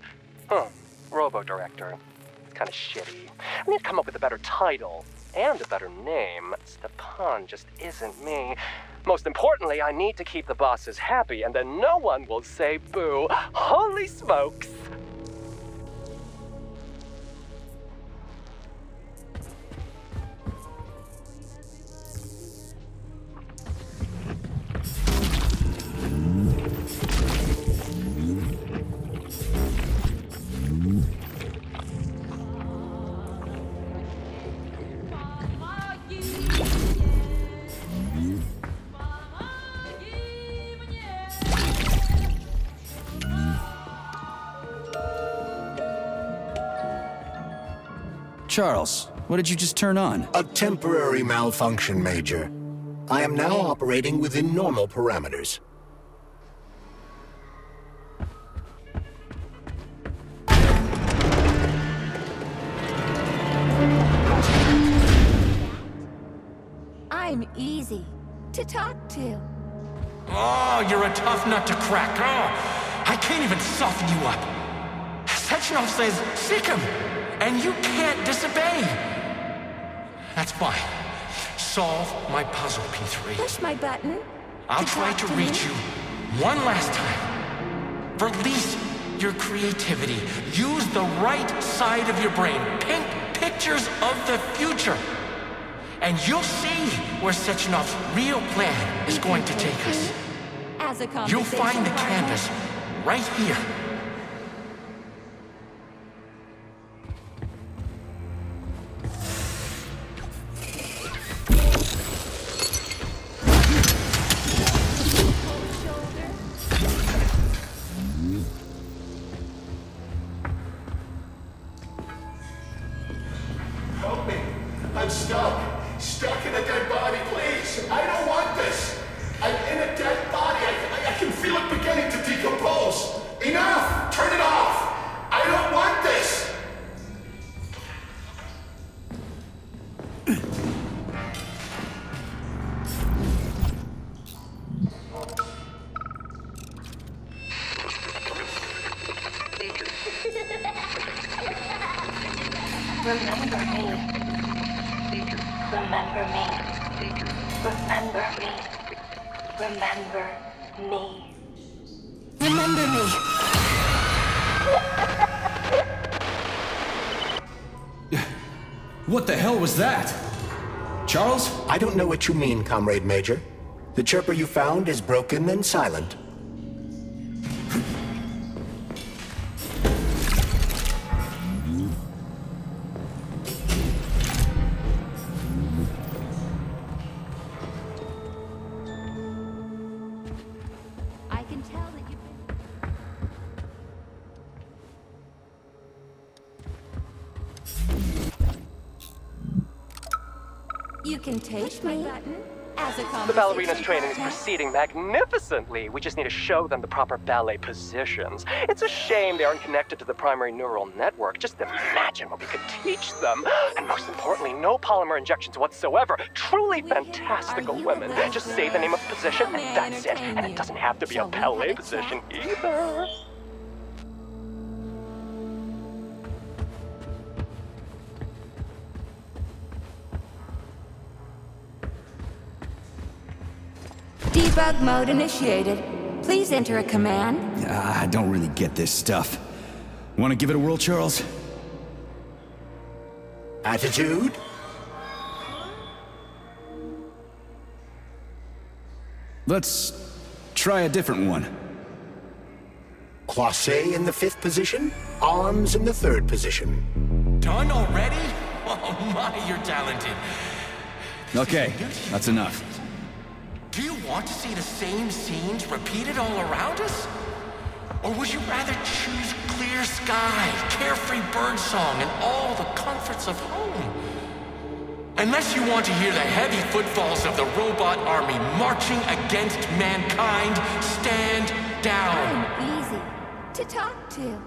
[SPEAKER 8] Hmm, huh, robo director. Kind of shitty. I need to come up with a better title and a better name. Stepan just isn't me. Most importantly, I need to keep the bosses happy, and then no one will say boo. Holy smokes!
[SPEAKER 1] Charles, what did you just turn on?
[SPEAKER 2] A temporary malfunction, Major. I am now operating within normal parameters.
[SPEAKER 6] I'm easy to talk to.
[SPEAKER 5] Oh, you're a tough nut to crack. Oh, I can't even soften you up. Sechenov says, seek him, and you can't disobey. That's fine. Solve my puzzle, P3.
[SPEAKER 6] Push my button.
[SPEAKER 5] I'll
[SPEAKER 6] to
[SPEAKER 5] try to
[SPEAKER 6] to
[SPEAKER 5] reach you one last time. Release your creativity. Use the right side of your brain. Paint pictures of the future. And you'll see where Sechenov's real plan is going to take us.
[SPEAKER 6] As a
[SPEAKER 5] You'll find the canvas right here.
[SPEAKER 1] Was that? Charles?
[SPEAKER 2] I don't know what you mean, Comrade Major. The chirper you found is broken and silent.
[SPEAKER 8] Ballerina's training is proceeding magnificently. We just need to show them the proper ballet positions. It's a shame they aren't connected to the primary neural network. Just imagine what we could teach them. And most importantly, no polymer injections whatsoever. Truly fantastical women. Just say the name of the position, and that's it. And it doesn't have to be a ballet position either.
[SPEAKER 6] Debug mode initiated. Please enter a command.
[SPEAKER 1] Ah, I don't really get this stuff. Want to give it a whirl, Charles?
[SPEAKER 2] Attitude?
[SPEAKER 1] Let's try a different one.
[SPEAKER 2] Croisé in the fifth position, arms in the third position.
[SPEAKER 5] Done already? Oh my, you're talented.
[SPEAKER 1] Okay, that's enough.
[SPEAKER 5] Do you want to see the same scenes repeated all around us? Or would you rather choose clear sky, carefree birdsong, and all the comforts of home? Unless you want to hear the heavy footfalls of the robot army marching against mankind, stand down.
[SPEAKER 6] I'm easy to talk to.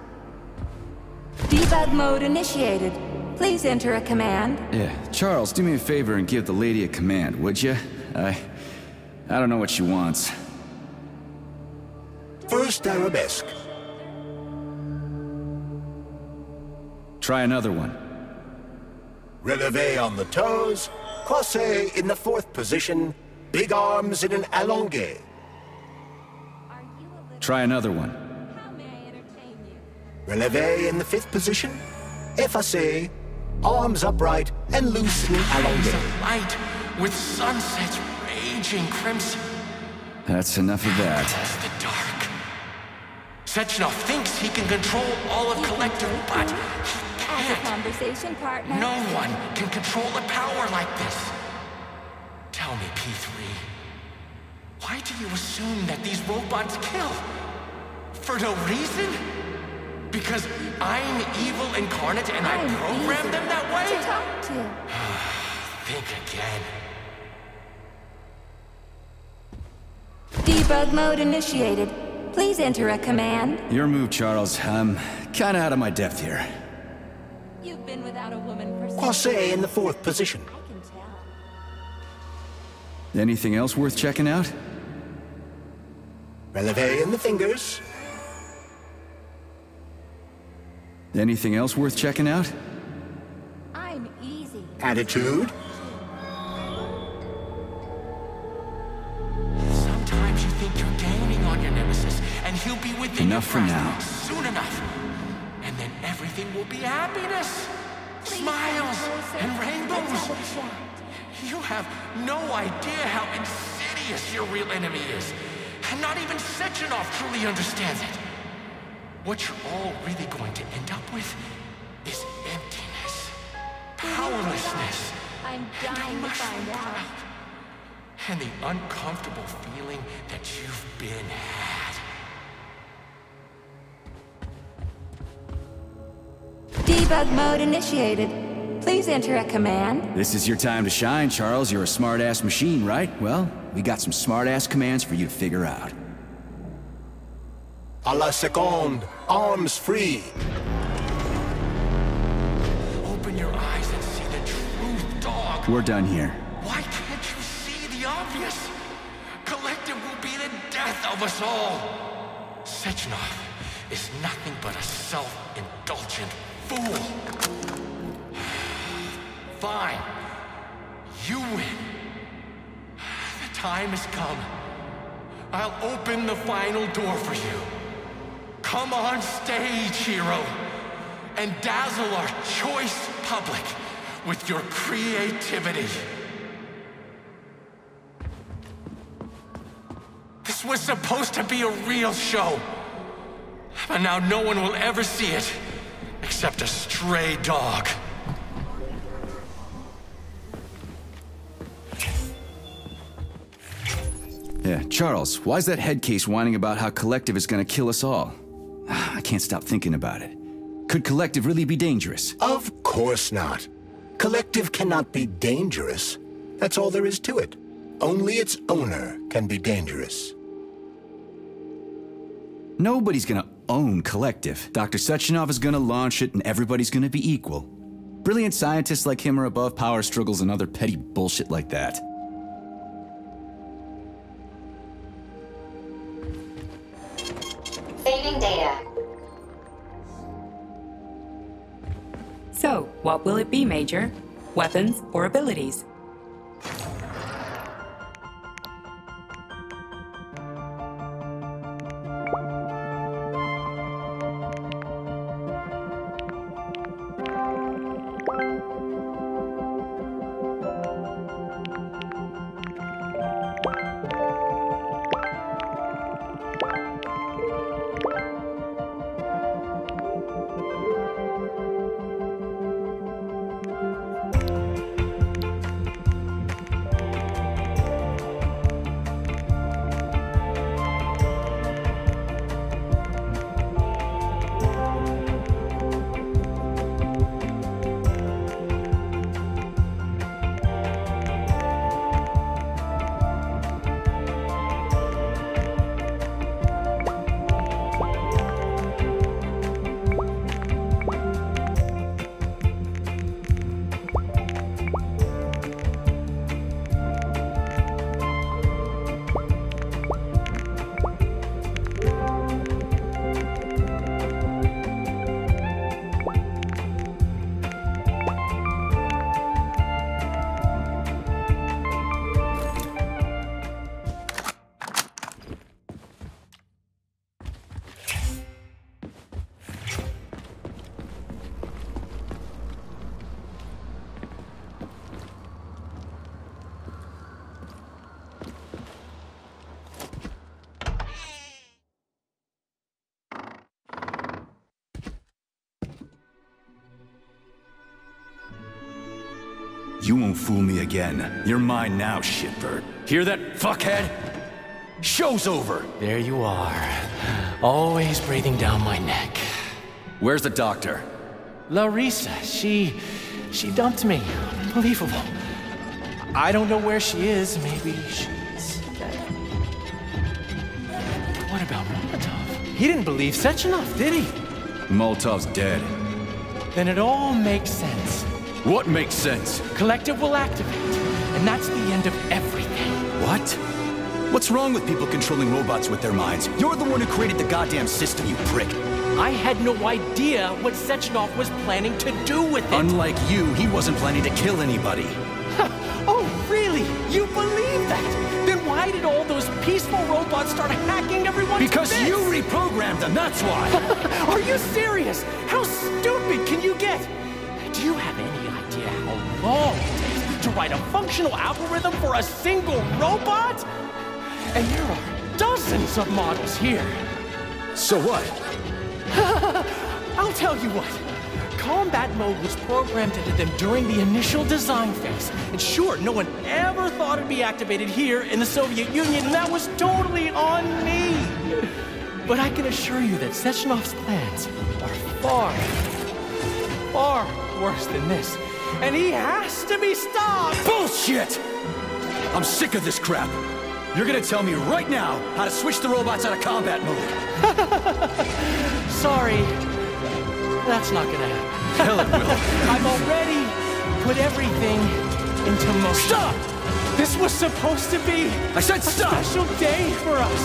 [SPEAKER 6] Debug mode initiated. Please enter a command.
[SPEAKER 1] Yeah, Charles, do me a favor and give the lady a command, would you? I... I don't know what she wants.
[SPEAKER 2] First arabesque.
[SPEAKER 1] Try another one.
[SPEAKER 2] Releve on the toes, croisé in the fourth position, big arms in an allongé.
[SPEAKER 1] Try another one.
[SPEAKER 2] Releve in the fifth position, effacé, arms upright and loose in an allongé.
[SPEAKER 5] Light with sunsets raging crimson.
[SPEAKER 1] That's enough of that.
[SPEAKER 5] The dark. Sechenov thinks he can control all of Collective, but he
[SPEAKER 6] As a
[SPEAKER 5] can't.
[SPEAKER 6] conversation partner.
[SPEAKER 5] No one can control a power like this. Tell me, P3, why do you assume that these robots kill? For no reason? Because I'm evil incarnate and I
[SPEAKER 6] I'm
[SPEAKER 5] programmed
[SPEAKER 6] easy
[SPEAKER 5] them that way?
[SPEAKER 6] To talk to.
[SPEAKER 5] Think again.
[SPEAKER 6] Debug mode initiated. Please enter a command.
[SPEAKER 1] Your move, Charles. I'm kinda out of my depth here.
[SPEAKER 6] You've been without a woman for some
[SPEAKER 2] Croisé in the fourth position.
[SPEAKER 6] I can tell.
[SPEAKER 1] Anything else worth checking out?
[SPEAKER 2] Releve in the fingers.
[SPEAKER 1] Anything else worth checking out?
[SPEAKER 6] I'm easy.
[SPEAKER 2] Attitude.
[SPEAKER 1] Enough for now.
[SPEAKER 5] soon enough. And then everything will be happiness, smiles, and rainbows. You have no idea how insidious your real enemy is. And not even Sechenov truly understands it. What you're all really going to end up with is emptiness, powerlessness,
[SPEAKER 6] I'm dying to find out.
[SPEAKER 5] and the uncomfortable feeling that you've been had.
[SPEAKER 6] Debug mode initiated. Please enter a command.
[SPEAKER 1] This is your time to shine, Charles. You're a smart-ass machine, right? Well, we got some smart-ass commands for you to figure out.
[SPEAKER 2] A la seconde, arms free.
[SPEAKER 5] Open your eyes and see the truth, dog.
[SPEAKER 1] We're done here.
[SPEAKER 5] Why can't you see the obvious? Collective will be the death of us all. Sechenov is nothing but a self-indulgent fool. Fine. You win. The time has come. I'll open the final door for you. Come on stage, hero, and dazzle our choice public with your creativity. This was supposed to be a real show. But now no one will ever see it, except a stray dog.
[SPEAKER 1] Yeah, Charles, why's that head case whining about how Collective is gonna kill us all? I can't stop thinking about it. Could Collective really be dangerous?
[SPEAKER 2] Of course not. Collective cannot be dangerous. That's all there is to it. Only its owner can be dangerous.
[SPEAKER 1] Nobody's gonna own Collective. Dr. Sechenov is gonna launch it and everybody's gonna be equal. Brilliant scientists like him are above power struggles and other petty bullshit like that.
[SPEAKER 14] Saving data.
[SPEAKER 17] So, what will it be, Major? Weapons or abilities?
[SPEAKER 1] Mine now, shitbird. Hear that, fuckhead? Show's over!
[SPEAKER 12] There you are. Always breathing down my neck.
[SPEAKER 1] Where's the doctor?
[SPEAKER 12] Larissa, she... she dumped me. Unbelievable. I don't know where she is. Maybe she's dead. What about Molotov? He didn't believe Sechenov, did he?
[SPEAKER 1] Molotov's dead.
[SPEAKER 12] Then it all makes sense.
[SPEAKER 1] What makes sense?
[SPEAKER 12] Collective will activate, and that's the end of everything.
[SPEAKER 1] What? What's wrong with people controlling robots with their minds? You're the one who created the goddamn system, you prick.
[SPEAKER 12] I had no idea what Sechenov was planning to do with it.
[SPEAKER 1] Unlike you, he wasn't planning to kill anybody.
[SPEAKER 12] oh, really? You believe that? Then why did all those peaceful robots start hacking everyone's
[SPEAKER 1] Because you reprogrammed them, that's why!
[SPEAKER 12] Are you serious? How stupid can you get? Do you have any idea how long to write a functional algorithm for a single robot? And there are dozens of models here.
[SPEAKER 1] So what?
[SPEAKER 12] I'll tell you what. Combat mode was programmed into them during the initial design phase. And sure, no one ever thought it'd be activated here in the Soviet Union, and that was totally on me. But I can assure you that Sechenov's plans are far, far worse than this. And he has to be stopped!
[SPEAKER 1] Bullshit! I'm sick of this crap. You're gonna tell me right now how to switch the robots out of combat mode.
[SPEAKER 12] Sorry. That's not gonna happen.
[SPEAKER 1] Hell it will.
[SPEAKER 12] I've already put everything into motion.
[SPEAKER 1] Stop!
[SPEAKER 12] This was supposed to be
[SPEAKER 1] I said stop!
[SPEAKER 12] a special day for us.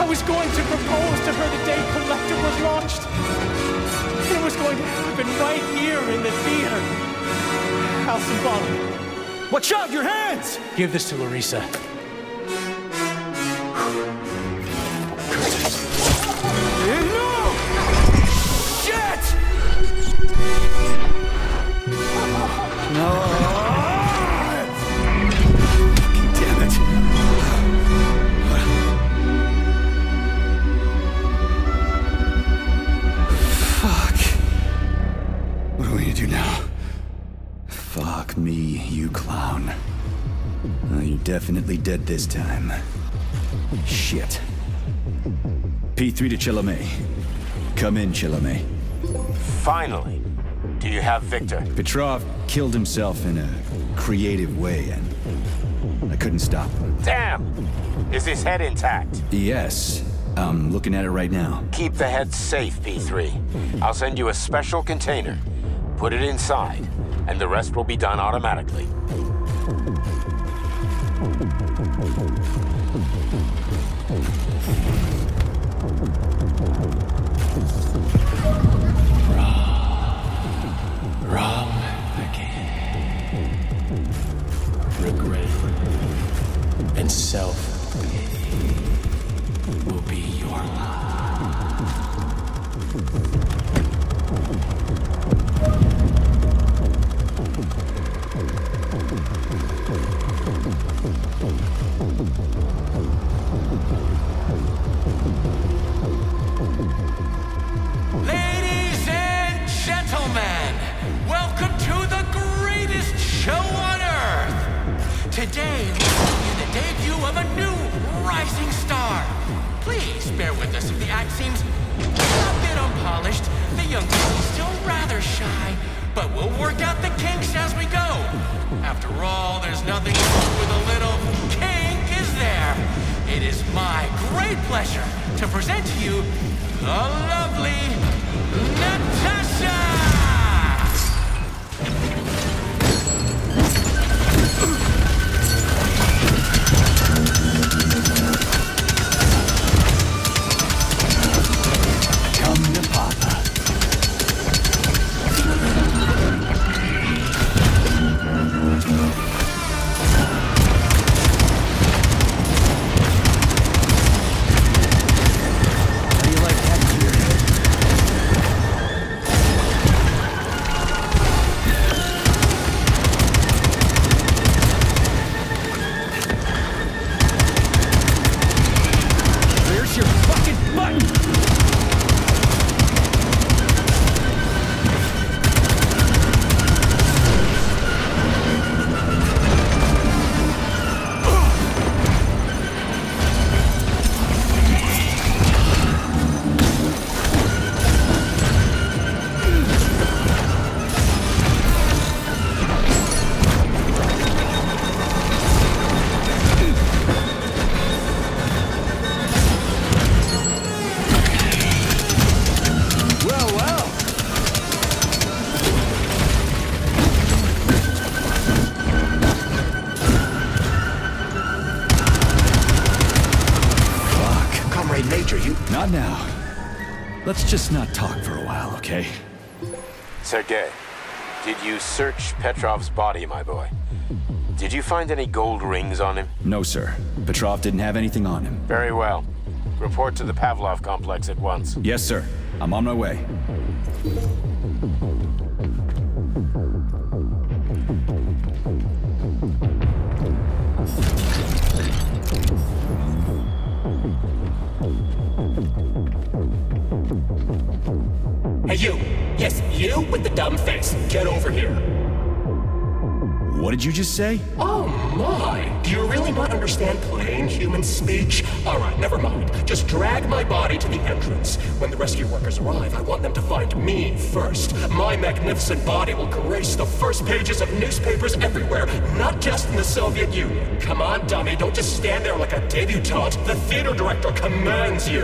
[SPEAKER 12] I was going to propose to her the day Collective was launched. It was going to happen right here in the theater. How symbolic.
[SPEAKER 1] Watch out, your hands!
[SPEAKER 12] Give this to Larissa.
[SPEAKER 1] You clown. Oh, you're definitely dead this time. Shit. P3 to Chalamet. Come in, Chalamet.
[SPEAKER 18] Finally. Do you have Viktor?
[SPEAKER 1] Petrov killed himself in a creative way, and I couldn't stop.
[SPEAKER 18] Damn! Is his head intact?
[SPEAKER 1] Yes. I'm looking at it right now.
[SPEAKER 18] Keep the head safe, P3. I'll send you a special container. Put it inside, and the rest will be done automatically.
[SPEAKER 5] Regret and self will be your lot.
[SPEAKER 18] Petrov's body, my boy? Did you find any gold rings on him?
[SPEAKER 1] No, sir. Petrov didn't have anything on him.
[SPEAKER 18] Very well. Report to the Pavlov complex at once.
[SPEAKER 1] Yes, sir. I'm on my way. Did you just say?
[SPEAKER 19] Oh my! Do you really not understand plain human speech? Alright, never mind. Just drag my body to the entrance. When the rescue workers arrive, I want them to find me first. My magnificent body will grace the first pages of newspapers everywhere, not just in the Soviet Union. Come on, dummy, don't just stand there like a debutante. The theater director commands you.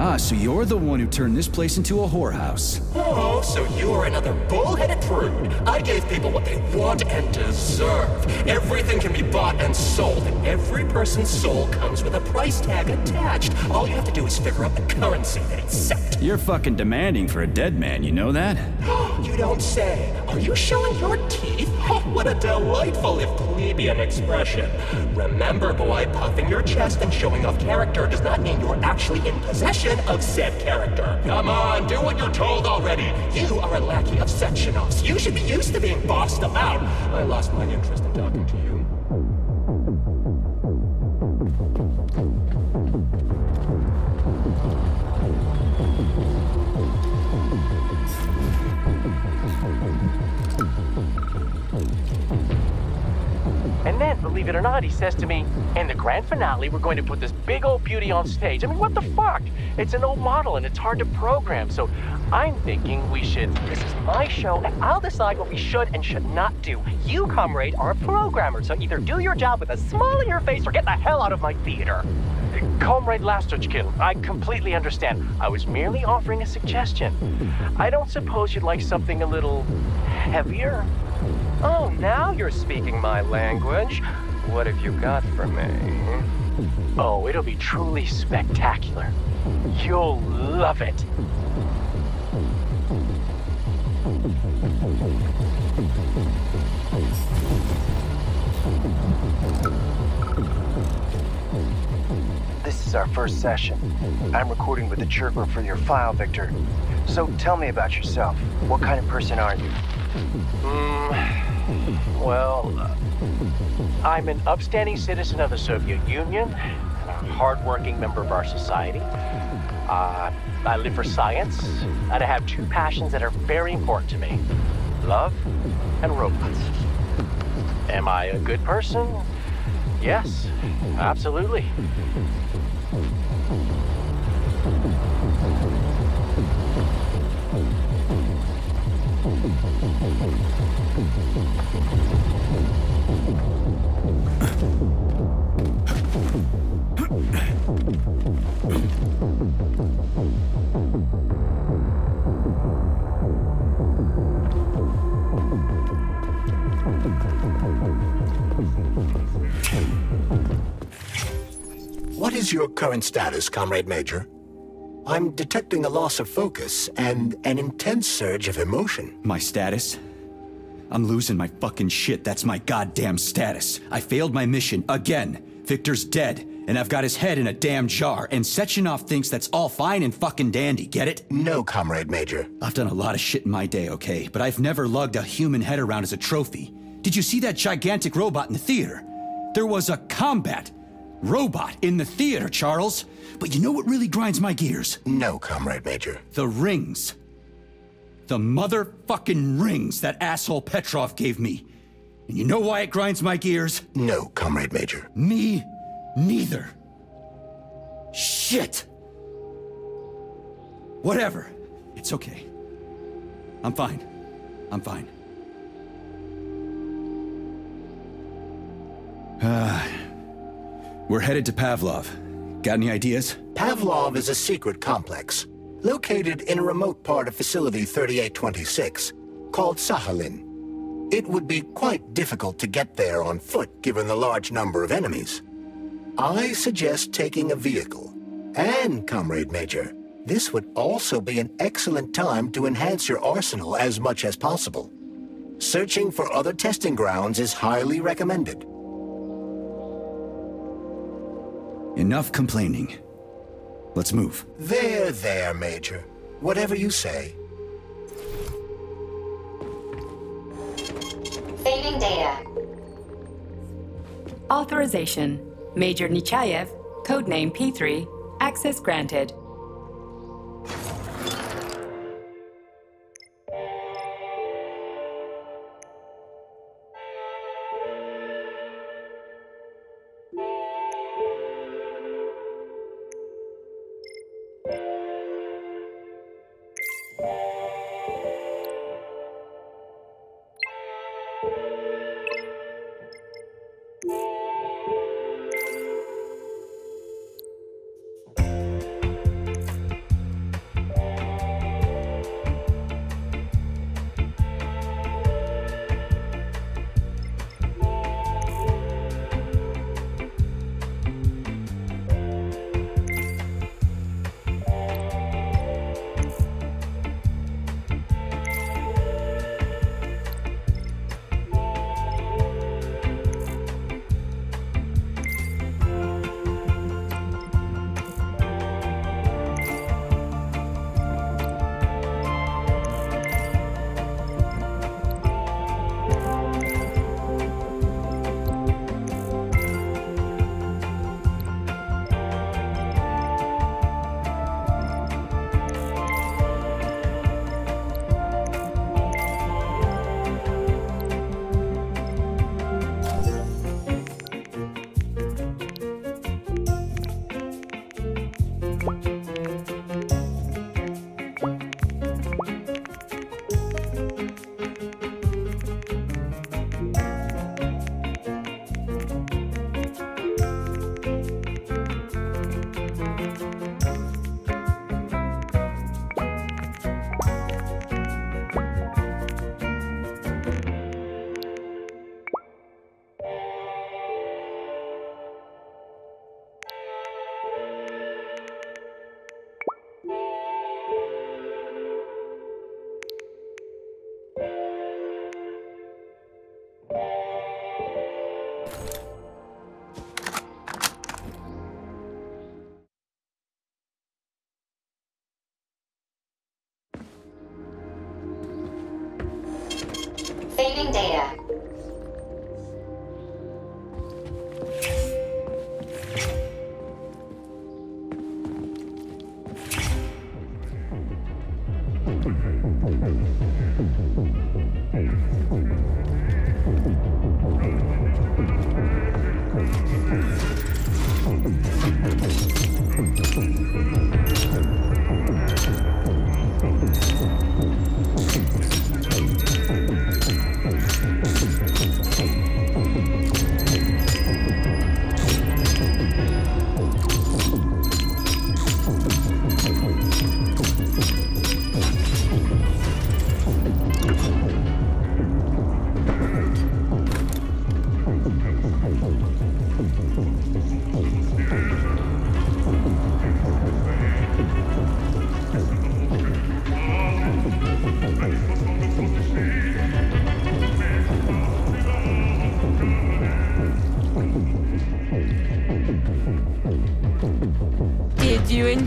[SPEAKER 1] Ah, so you're the one who turned this place into a whorehouse.
[SPEAKER 19] Oh, so you're another bullheaded prude. I gave people what they want and deserve. Everything can be bought and sold, and every person's soul comes with a price tag attached. All you have to do is figure out the currency they accept.
[SPEAKER 1] You're fucking demanding for a dead man, you know that?
[SPEAKER 19] You don't say. Are you showing your teeth? What a delightful, if plebeian expression. Remember, boy, puffing your chest and showing off character does not mean you're actually in possession of said character. Come on, do what you're told already. You are a lackey of Sechenov's. You should be used to being bossed about. I lost my interest in talking to you.
[SPEAKER 12] Believe it or not, he says to me, in the grand finale, we're going to put this big old beauty on stage. I mean, what the fuck? It's an old model and it's hard to program. So I'm thinking we should, this is my show, and I'll decide what we should and should not do. You, comrade, are a programmer, so either do your job with a smile on your face or get the hell out of my theater. Comrade Lastochkin, I completely understand. I was merely offering a suggestion. I don't suppose you'd like something a little heavier? Oh, now you're speaking my language. What have you got for me? Oh, it'll be truly spectacular. You'll love it.
[SPEAKER 16] This is our first session. I'm recording with the chirper for your file, Viktor. So tell me about yourself. What kind of person are you?
[SPEAKER 12] Mm, well, uh, I'm an upstanding citizen of the Soviet Union, and a hardworking member of our society. Uh, I live for science, and I have two passions that are very important to me love and robots. Am I a good person? Yes, absolutely.
[SPEAKER 2] Is your current status, Comrade Major? I'm detecting a loss of focus and an intense surge of emotion.
[SPEAKER 1] My status? I'm losing my fucking shit. That's my goddamn status. I failed my mission again. Viktor's dead, and I've got his head in a damn jar, and Sechenov thinks that's all fine and fucking dandy, get it?
[SPEAKER 2] No, Comrade Major.
[SPEAKER 1] I've done a lot of shit in my day, okay, but I've never lugged a human head around as a trophy. Did you see that gigantic robot in the theater? There was a combat robot in the theater, Charles. But you know what really grinds my gears?
[SPEAKER 2] No, Comrade Major.
[SPEAKER 1] The rings. The motherfucking rings that asshole Petrov gave me. And you know why it grinds my gears?
[SPEAKER 2] No, Comrade Major.
[SPEAKER 1] Me neither. Shit! Whatever. It's okay. I'm fine. I'm fine. Ah. We're headed to Pavlov. Got any ideas?
[SPEAKER 2] Pavlov is a secret complex, located in a remote part of Facility 3826, called Sakhalin. It would be quite difficult to get there on foot given the large number of enemies. I suggest taking a vehicle. And, Comrade Major, this would also be an excellent time to enhance your arsenal as much as possible. Searching for other testing grounds is highly recommended.
[SPEAKER 1] Enough complaining. Let's move.
[SPEAKER 2] There, there, Major. Whatever you say.
[SPEAKER 14] Saving data.
[SPEAKER 17] Authorization. Major Nechayev, codename P3, access granted.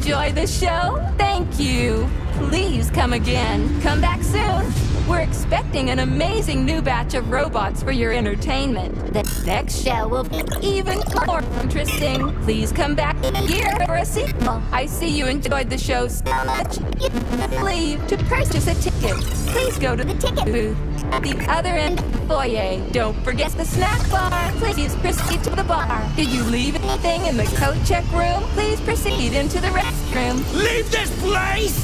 [SPEAKER 6] Enjoy the show? Thank you. Please come again. Come back soon. Expecting an amazing new batch of robots for your entertainment. The next show will be even more interesting. Please come back here for a sequel. I see you enjoyed the show so much. Leave to purchase a ticket. Please go to the ticket booth the other end of the foyer. Don't forget the snack bar. Please proceed to the bar. Did you leave anything in the coat check room? Please proceed into the restroom.
[SPEAKER 5] Leave this place!